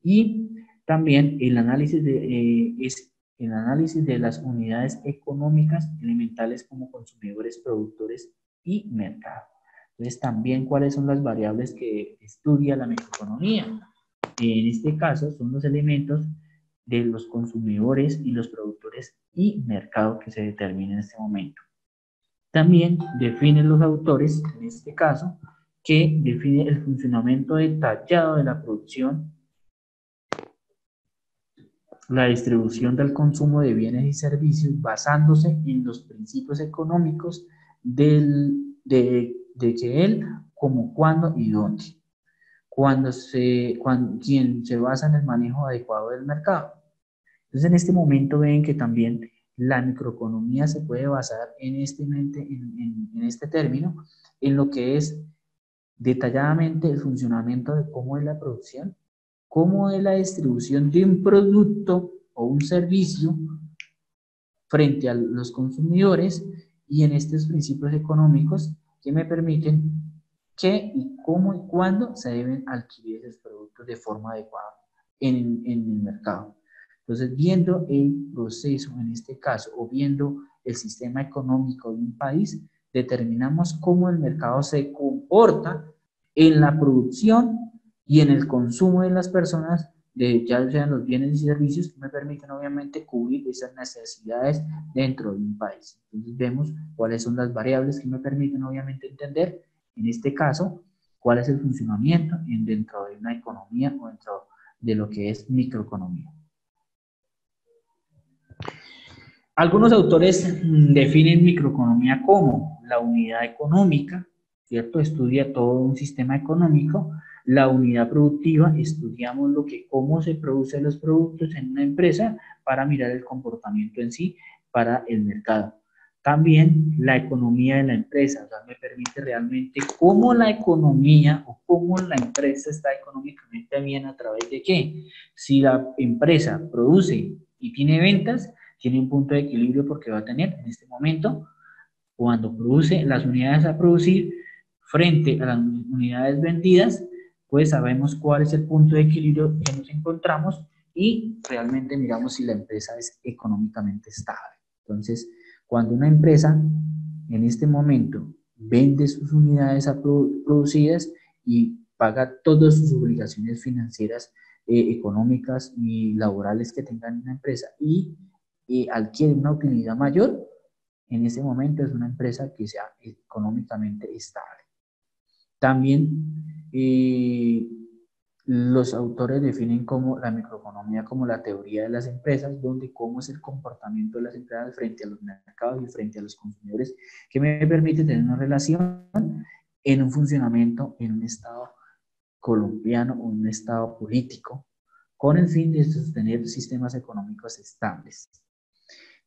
Y también el análisis de, eh, es el análisis de las unidades económicas elementales como consumidores, productores y mercado. Entonces, también cuáles son las variables que estudia la microeconomía. En este caso, son los elementos de los consumidores y los productores y mercado que se determina en este momento. También definen los autores, en este caso, que define el funcionamiento detallado de la producción, la distribución del consumo de bienes y servicios basándose en los principios económicos del, de de que él, como, cuándo y dónde. Cuando se, cuando, quien se basa en el manejo adecuado del mercado. Entonces, en este momento ven que también la microeconomía se puede basar en este, en, en este término, en lo que es detalladamente el funcionamiento de cómo es la producción, cómo es la distribución de un producto o un servicio frente a los consumidores y en estos principios económicos que me permiten qué y cómo y cuándo se deben adquirir esos productos de forma adecuada en, en el mercado. Entonces, viendo el proceso en este caso o viendo el sistema económico de un país, determinamos cómo el mercado se comporta en la producción y en el consumo de las personas, de, ya sean los bienes y servicios, que me permiten obviamente cubrir esas necesidades dentro de un país. Entonces vemos cuáles son las variables que me permiten obviamente entender, en este caso, cuál es el funcionamiento en, dentro de una economía o dentro de lo que es microeconomía. Algunos autores mm, definen microeconomía como la unidad económica, ¿cierto? Estudia todo un sistema económico. La unidad productiva, estudiamos lo que, cómo se producen los productos en una empresa para mirar el comportamiento en sí para el mercado. También la economía de la empresa, o sea, me permite realmente cómo la economía o cómo la empresa está económicamente bien a través de qué. Si la empresa produce y tiene ventas, tiene un punto de equilibrio porque va a tener en este momento, cuando produce las unidades a producir frente a las unidades vendidas, pues sabemos cuál es el punto de equilibrio que nos encontramos y realmente miramos si la empresa es económicamente estable. Entonces, cuando una empresa en este momento vende sus unidades producidas y paga todas sus obligaciones financieras, eh, económicas y laborales que tenga una empresa y adquiere una utilidad mayor, en ese momento es una empresa que sea económicamente estable. También eh, los autores definen como la microeconomía como la teoría de las empresas, donde cómo es el comportamiento de las empresas frente a los mercados y frente a los consumidores, que me permite tener una relación en un funcionamiento en un Estado colombiano o un Estado político, con el fin de sostener sistemas económicos estables.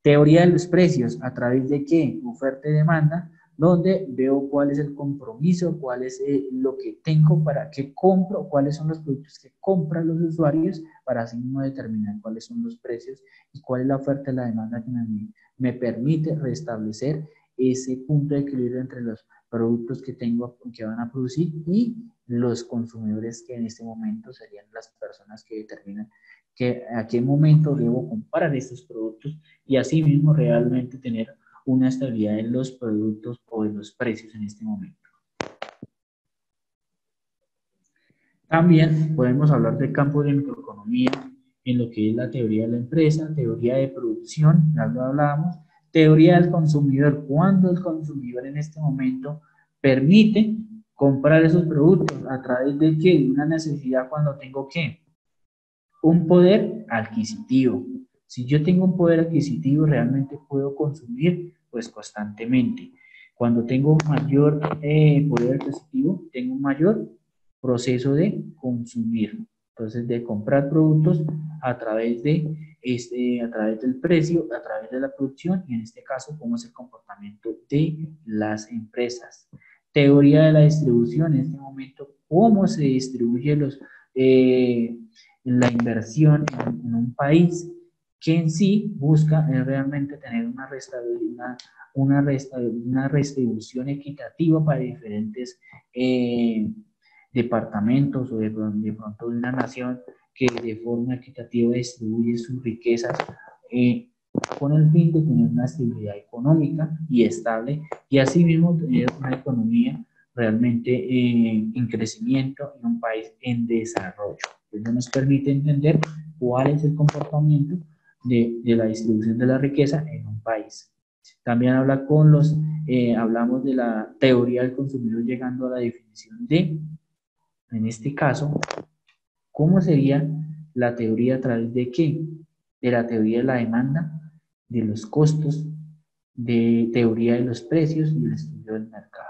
Teoría de los precios, a través de qué? Oferta y demanda, donde veo cuál es el compromiso, cuál es eh, lo que tengo para qué compro, cuáles son los productos que compran los usuarios, para así mismo determinar cuáles son los precios y cuál es la oferta y la demanda que me, me permite restablecer ese punto de equilibrio entre los productos que tengo que van a producir y los consumidores que en este momento serían las personas que determinan que a qué momento debo comprar estos productos y así mismo realmente tener una estabilidad en los productos o en los precios en este momento. También podemos hablar del campo de microeconomía en lo que es la teoría de la empresa, teoría de producción, ya lo hablábamos, teoría del consumidor, cuando el consumidor en este momento permite comprar esos productos a través de qué? De una necesidad cuando tengo qué? Un poder adquisitivo. Si yo tengo un poder adquisitivo, realmente puedo consumir pues constantemente. Cuando tengo mayor eh, poder adquisitivo, tengo un mayor proceso de consumir. Entonces, de comprar productos a través, de, este, a través del precio, a través de la producción y en este caso, cómo es el comportamiento de las empresas. Teoría de la distribución, en este momento, cómo se distribuye los, eh, la inversión en un país que en sí busca realmente tener una, una, una, redistribución equitativa para diferentes eh, departamentos o de, pronto de una nación que de forma equitativa distribuye sus riquezas eh, con el fin de tener una estabilidad económica y estable y asimismo tener una economía realmente eh, en crecimiento en un país en desarrollo. Eso nos permite entender cuál es el comportamiento de, la distribución de la riqueza en un país. También habla con los, eh, hablamos de la teoría del consumidor llegando a la definición de, en este caso, ¿cómo sería la teoría a través de qué? De la teoría de la demanda, de los costos, de teoría de los precios y el estudio del mercado.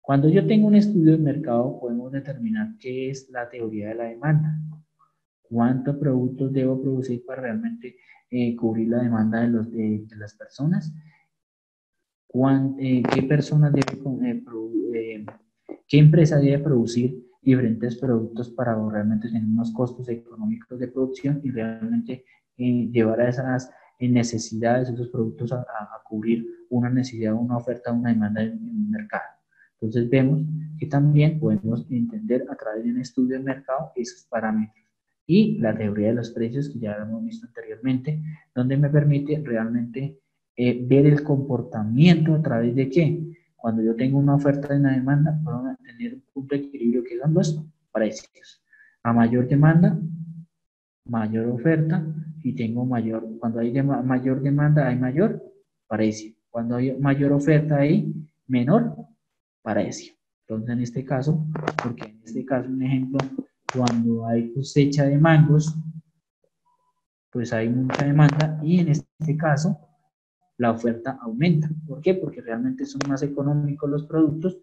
Cuando yo tengo un estudio del mercado, podemos determinar qué es la teoría de la demanda. ¿Cuántos productos debo producir para realmente eh, cubrir la demanda de, los, de, las personas, eh, qué personas debe, eh, qué empresa debe producir diferentes productos para realmente tener unos costos económicos de producción y realmente llevar a esas necesidades, esos productos a, cubrir una necesidad, una oferta, una demanda en, en mercado. Entonces vemos que también podemos entender a través de un estudio de mercado esos parámetros y la teoría de los precios que ya hemos visto anteriormente, donde me permite realmente eh, ver el comportamiento a través de qué. Cuando yo tengo una oferta y una demanda, puedo tener un punto de equilibrio que son los precios. A mayor demanda, mayor oferta y tengo mayor, cuando hay mayor demanda hay mayor precio. Cuando hay mayor oferta hay menor precio. Entonces en este caso, porque en este caso un ejemplo cuando hay cosecha de mangos, pues hay mucha demanda y en este caso la oferta aumenta. ¿Por qué? Porque realmente son más económicos los productos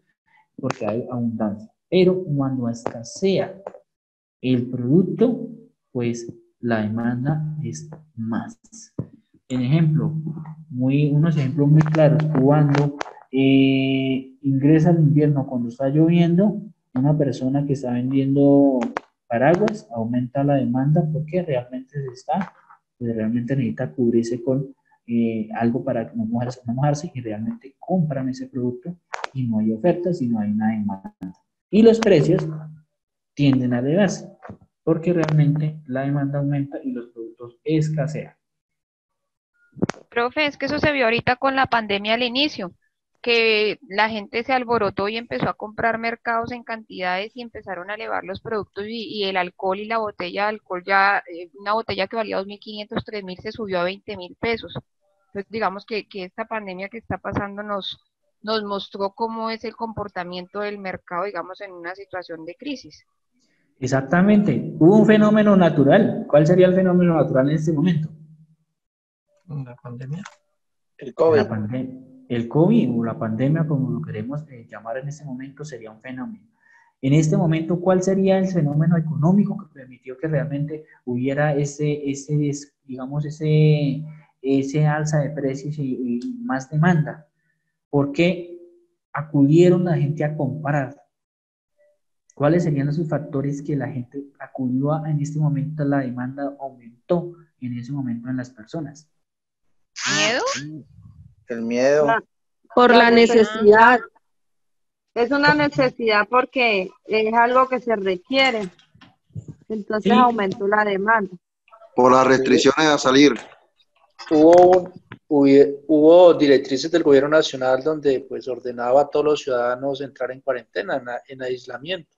porque hay abundancia. Pero cuando escasea el producto, pues la demanda es más. En ejemplo, muy, unos ejemplos muy claros, cuando eh, ingresa el invierno, cuando está lloviendo, una persona que está vendiendo paraguas aumenta la demanda porque realmente se está, pues realmente necesita cubrirse con eh, algo para no mojarse, y realmente compran ese producto y no hay ofertas y no hay una demanda. Y los precios tienden a elevarse porque realmente la demanda aumenta y los productos escasean. Profe, es que eso se vio ahorita con la pandemia al inicio que la gente se alborotó y empezó a comprar mercados en cantidades y empezaron a elevar los productos y, el alcohol y la botella de alcohol ya, eh, una botella que valía 2.500, 3.000 se subió a 20.000 pesos. Entonces digamos que, que, esta pandemia que está pasando nos, nos mostró cómo es el comportamiento del mercado, digamos, en una situación de crisis. Exactamente. Hubo un fenómeno natural. ¿Cuál sería el fenómeno natural en este momento? La pandemia. El COVID. El COVID o la pandemia, como lo queremos eh, llamar en este momento, sería un fenómeno. En este momento, ¿cuál sería el fenómeno económico que permitió que realmente hubiera ese, ese digamos, ese, ese alza de precios y, y más demanda? Porque acudieron la gente a comprar ¿Cuáles serían esos factores que la gente acudió a, en este momento, la demanda aumentó en ese momento en las personas? ¿Miedo? El miedo. Por la necesidad. Es una necesidad porque es algo que se requiere. Entonces aumentó la demanda. Por las restricciones a salir. Hubo, hubo, directrices del gobierno nacional donde pues ordenaba a todos los ciudadanos entrar en cuarentena, en aislamiento.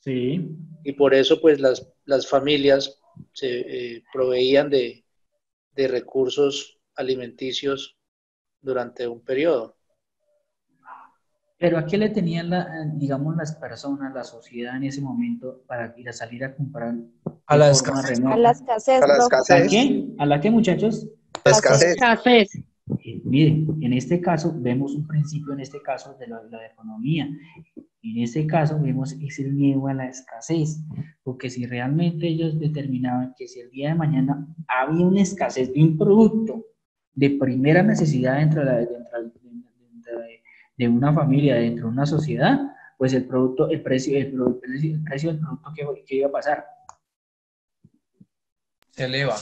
Sí. Y por eso, pues, las, las familias se eh, proveían de, de recursos alimenticios durante un periodo. Pero ¿a qué le tenían, la, digamos, las personas, la sociedad en ese momento para ir a salir a comprar? A la escasez. A la escasez. A la escasez. ¿A qué? ¿A la qué, muchachos? La escasez. Eh, miren, en este caso vemos un principio, en este caso, de la, la economía. En este caso vemos es el miedo a la escasez, porque si realmente ellos determinaban que si el día de mañana había una escasez de un producto de primera necesidad dentro de, de, una familia, dentro de una sociedad, pues el producto, el precio, el, precio, del producto que, iba a pasar. Se eleva.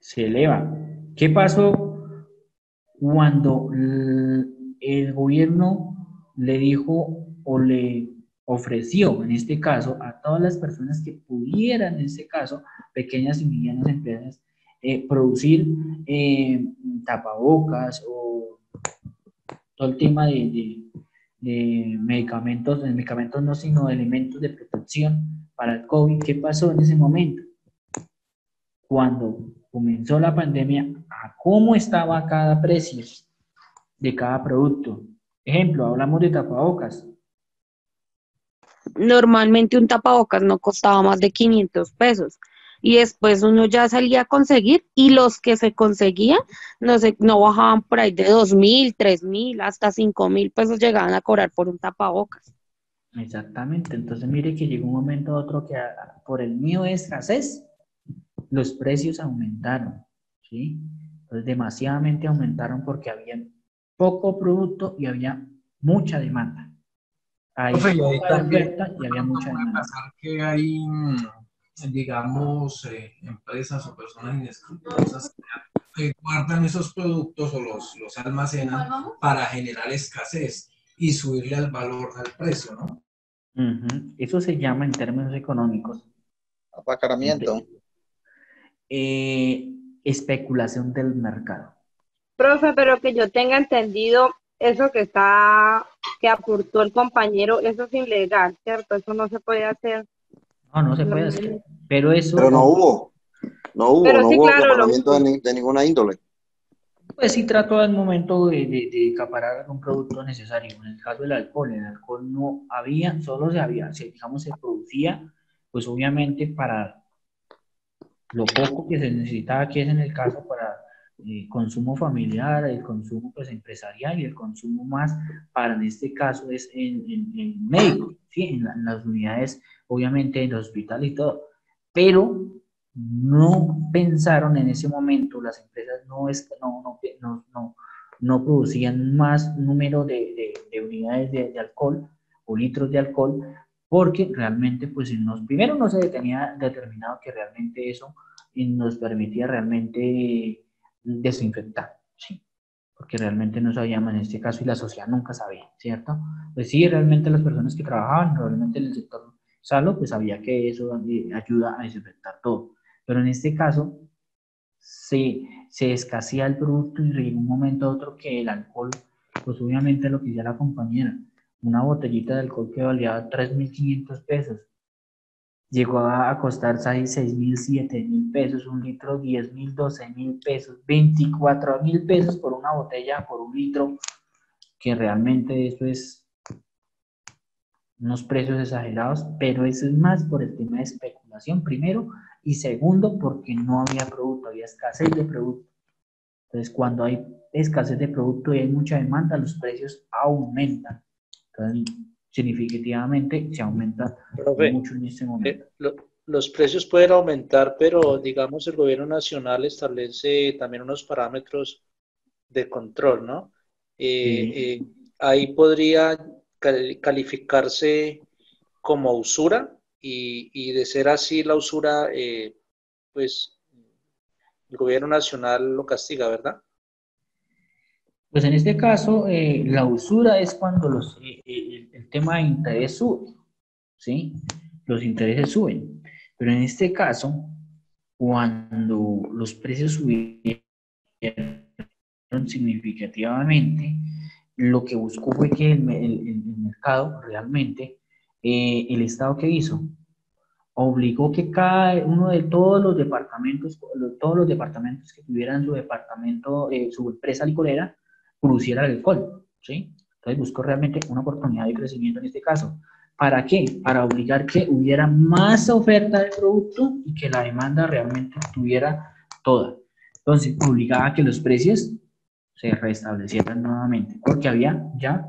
Se eleva. ¿Qué pasó cuando el gobierno le dijo o le ofreció, en este caso, a todas las personas que pudieran, en este caso, pequeñas y medianas empresas, eh, producir eh, tapabocas o todo el tema de, de, medicamentos, medicamentos no, sino de elementos de protección para el COVID. ¿Qué pasó en ese momento? Cuando comenzó la pandemia, cómo estaba cada precio de cada producto. Ejemplo, hablamos de tapabocas normalmente un tapabocas no costaba más de 500 pesos y después uno ya salía a conseguir y los que se conseguían no, se, no bajaban por ahí de dos mil, tres mil, hasta cinco mil pesos llegaban a cobrar por un tapabocas. Exactamente, entonces mire que llegó un momento otro que por el mío de escasez los precios aumentaron, ¿sí? Entonces demasiadamente aumentaron porque había poco producto y había mucha demanda. Hay y también y había mucha pasar que hay, mm, digamos, eh, empresas o personas inescrupulosas que guardan esos productos o los, los almacenan para generar escasez y subirle al valor, al precio, ¿no? Eso se llama en términos económicos. Apacaramiento. Eh, especulación del mercado. Profe, pero que yo tenga entendido, eso que está, que aportó el compañero, eso es ilegal, ¿cierto? Eso no se puede hacer. No, no se puede hacer. Pero eso. Pero no hubo. No hubo, no hubo claro, de, ninguna índole. Pues sí trató el momento de, de, de, acaparar algún producto necesario. En el caso del alcohol, el alcohol no había, solo se había, digamos, se producía, pues obviamente para lo poco que se necesitaba, que es en el caso para el consumo familiar, el consumo pues, empresarial y el consumo más para en este caso es en, en, médico, ¿sí? en, las unidades, obviamente en los hospitales y todo. Pero no pensaron en ese momento, las empresas no, es, no, no, no, no producían más número de, de, unidades de, alcohol o litros de alcohol, porque realmente, pues, en primero no se tenía determinado que realmente eso nos permitía realmente desinfectar, ¿sí? Porque realmente no sabíamos en este caso y la sociedad nunca sabía, ¿cierto? Pues sí, realmente las personas que trabajaban, probablemente en el sector pues sabía que eso ayuda a desinfectar todo. Pero en este caso, se, se escasea el producto y en un momento a otro que el alcohol, pues obviamente lo que decía la compañera, una botellita de alcohol que valía 3.500 pesos, llegó a costar 6 mil, 7 mil pesos, un litro 10 mil, 12 mil pesos, 24 mil pesos por una botella, por un litro, que realmente eso es unos precios exagerados, pero eso es más por el tema de especulación, primero, y segundo, porque no había producto, había escasez de producto. Entonces, cuando hay escasez de producto y hay mucha demanda, los precios aumentan. Entonces, significativamente se aumenta mucho en este momento. Eh, los precios pueden aumentar, pero digamos el gobierno nacional establece también unos parámetros de control, ¿no? Eh, eh, ahí podría calificarse como usura y, de ser así la usura, pues el gobierno nacional lo castiga, ¿verdad? Pues en este caso, eh, la usura es cuando los, eh, eh, el, tema de interés sube, ¿sí? Los intereses suben. Pero en este caso, cuando los precios subieron significativamente, lo que buscó fue que el, mercado realmente, el Estado que hizo, obligó que cada uno de todos los departamentos, todos los departamentos que tuvieran su departamento, su empresa licorera, produciera el alcohol, ¿sí? Entonces buscó realmente una oportunidad de crecimiento en este caso. ¿Para qué? Para obligar que hubiera más oferta de producto y que la demanda realmente estuviera toda. Entonces, obligaba a que los precios se restablecieran nuevamente, porque había ya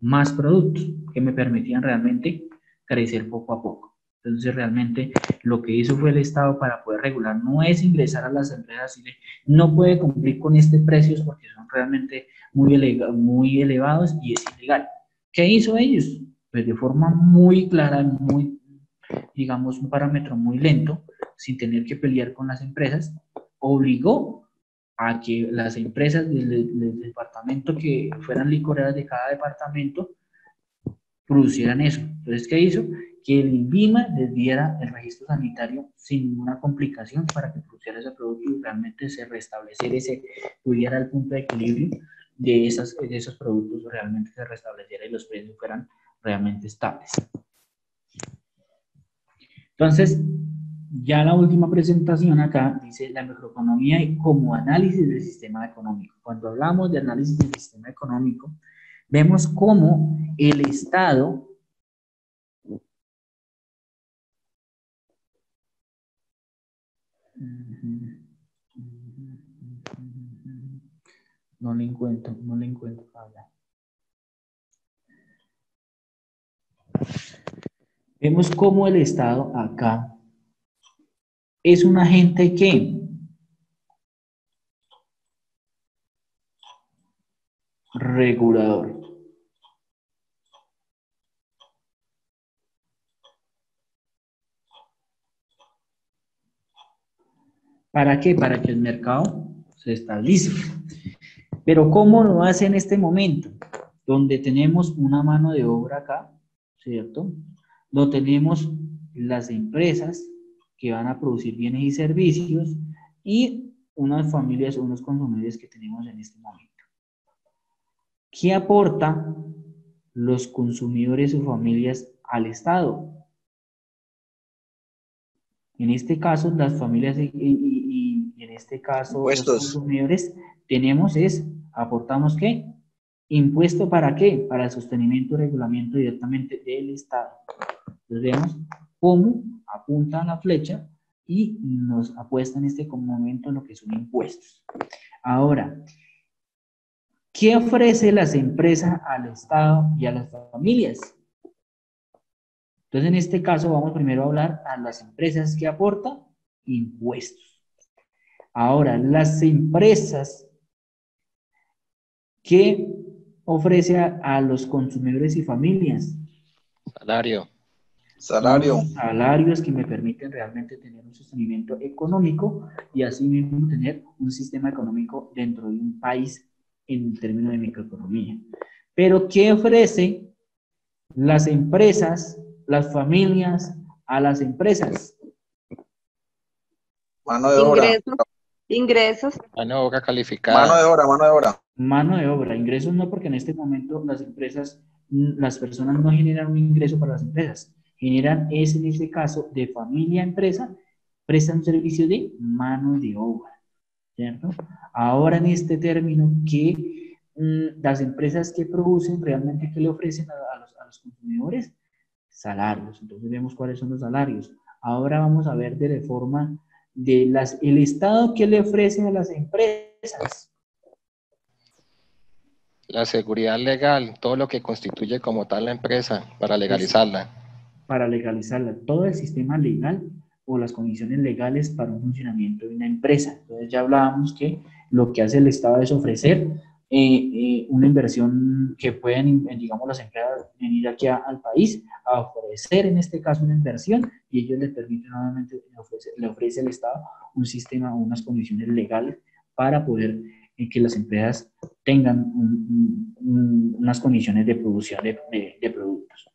más productos que me permitían realmente crecer poco a poco. Entonces, realmente lo que hizo fue el Estado para poder regular, no es ingresar a las empresas y no puede cumplir con este precios porque son realmente muy, muy elevados y es ilegal. ¿Qué hizo ellos? Pues de forma muy clara, muy, digamos, un parámetro muy lento, sin tener que pelear con las empresas, obligó a que las empresas del, del departamento que fueran licoreras de cada departamento producieran eso. Entonces, ¿qué hizo? que el INVIMA les diera el registro sanitario sin ninguna complicación para que produciera ese producto y realmente se restableciera ese, pudiera el punto de equilibrio de, esas, de esos productos realmente se restableciera y los precios fueran realmente estables. Entonces, ya la última presentación acá dice la macroeconomía como análisis del sistema económico. Cuando hablamos de análisis del sistema económico, vemos cómo el Estado No le encuentro, no le encuentro Vemos cómo el Estado acá es un agente que regulador. ¿Para qué? Para que el mercado se estabilice. Pero ¿cómo lo hace en este momento? Donde tenemos una mano de obra acá, ¿cierto? Donde tenemos las empresas que van a producir bienes y servicios y unas familias o unos consumidores que tenemos en este momento. ¿Qué aporta los consumidores o familias al Estado? En este caso, las familias y, en este caso los consumidores, tenemos es, aportamos qué? Impuesto para qué? Para el sostenimiento y regulamiento directamente del Estado. Entonces vemos cómo apunta la flecha y nos apuesta en este momento en lo que son impuestos. Ahora, ¿qué ofrece las empresas al Estado y a las familias? Entonces, en este caso, vamos primero a hablar a las empresas que aportan impuestos. Ahora, las empresas que ofrece a, los consumidores y familias. Salario. Salario. Salarios que me permiten realmente tener un sostenimiento económico y así mismo tener un sistema económico dentro de un país en términos de microeconomía. Pero ¿qué ofrece las empresas, las familias a las empresas? Mano de obra. Ingresos. Mano de obra calificada. Mano de obra, mano de obra. Mano de obra, ingresos no, porque en este momento las empresas, las personas no generan un ingreso para las empresas, generan, es en este caso, de familia a empresa, prestan servicio de mano de obra, ¿cierto? Ahora en este término, que mm, las empresas que producen realmente, que le ofrecen a, los, a los consumidores? salarios. Entonces vemos cuáles son los salarios. Ahora vamos a ver de reforma de las, el Estado que le ofrece a las empresas. La seguridad legal, todo lo que constituye como tal la empresa para legalizarla. Para legalizarla, todo el sistema legal o las condiciones legales para un funcionamiento de una empresa. Entonces ya hablábamos que lo que hace el Estado es ofrecer eh, eh, una inversión que pueden, digamos, las empresas venir aquí al país a ofrecer, en este caso, una inversión y ellos les permiten nuevamente, le ofrece, el Estado un sistema o unas condiciones legales para poder eh, que las empresas tengan unas condiciones de producción de, productos.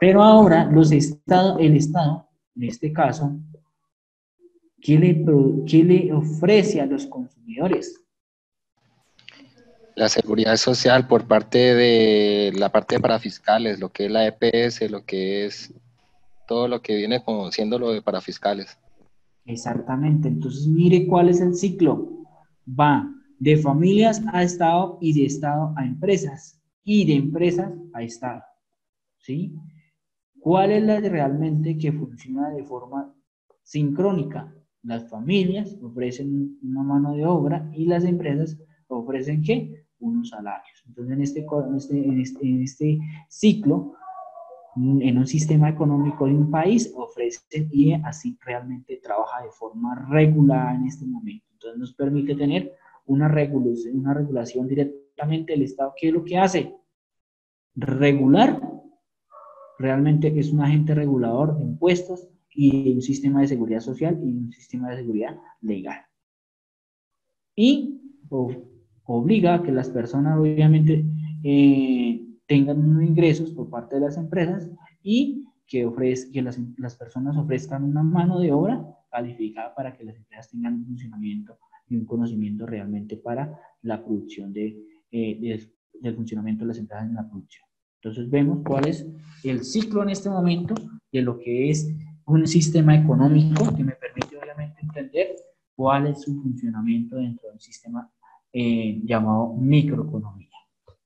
Pero ahora los estado, el Estado, en este caso, ¿qué le, ¿qué le ofrece a los consumidores? la seguridad social por parte de la parte de parafiscales, lo que es la EPS, lo que es todo lo que viene como siendo lo de parafiscales. Exactamente, entonces mire cuál es el ciclo. Va de familias a Estado y de Estado a empresas y de empresas a Estado. ¿Sí? ¿Cuál es la realmente que funciona de forma sincrónica? Las familias ofrecen una mano de obra y las empresas ofrecen qué? unos salarios. Entonces, en este, este, en este, en este, ciclo, en un sistema económico de un país, ofrece y así realmente trabaja de forma regular en este momento. Entonces, nos permite tener una regulación, una regulación directamente del Estado. ¿Qué es lo que hace? Regular, realmente es un agente regulador de impuestos y un sistema de seguridad social y un sistema de seguridad legal. Y obliga a que las personas obviamente eh, tengan ingresos por parte de las empresas y que, que las, las, personas ofrezcan una mano de obra calificada para que las empresas tengan un funcionamiento y un conocimiento realmente para la producción de, eh, del funcionamiento de las empresas en la producción. Entonces vemos cuál es el ciclo en este momento de lo que es un sistema económico que me permite obviamente entender cuál es su funcionamiento dentro del sistema eh, llamado microeconomía.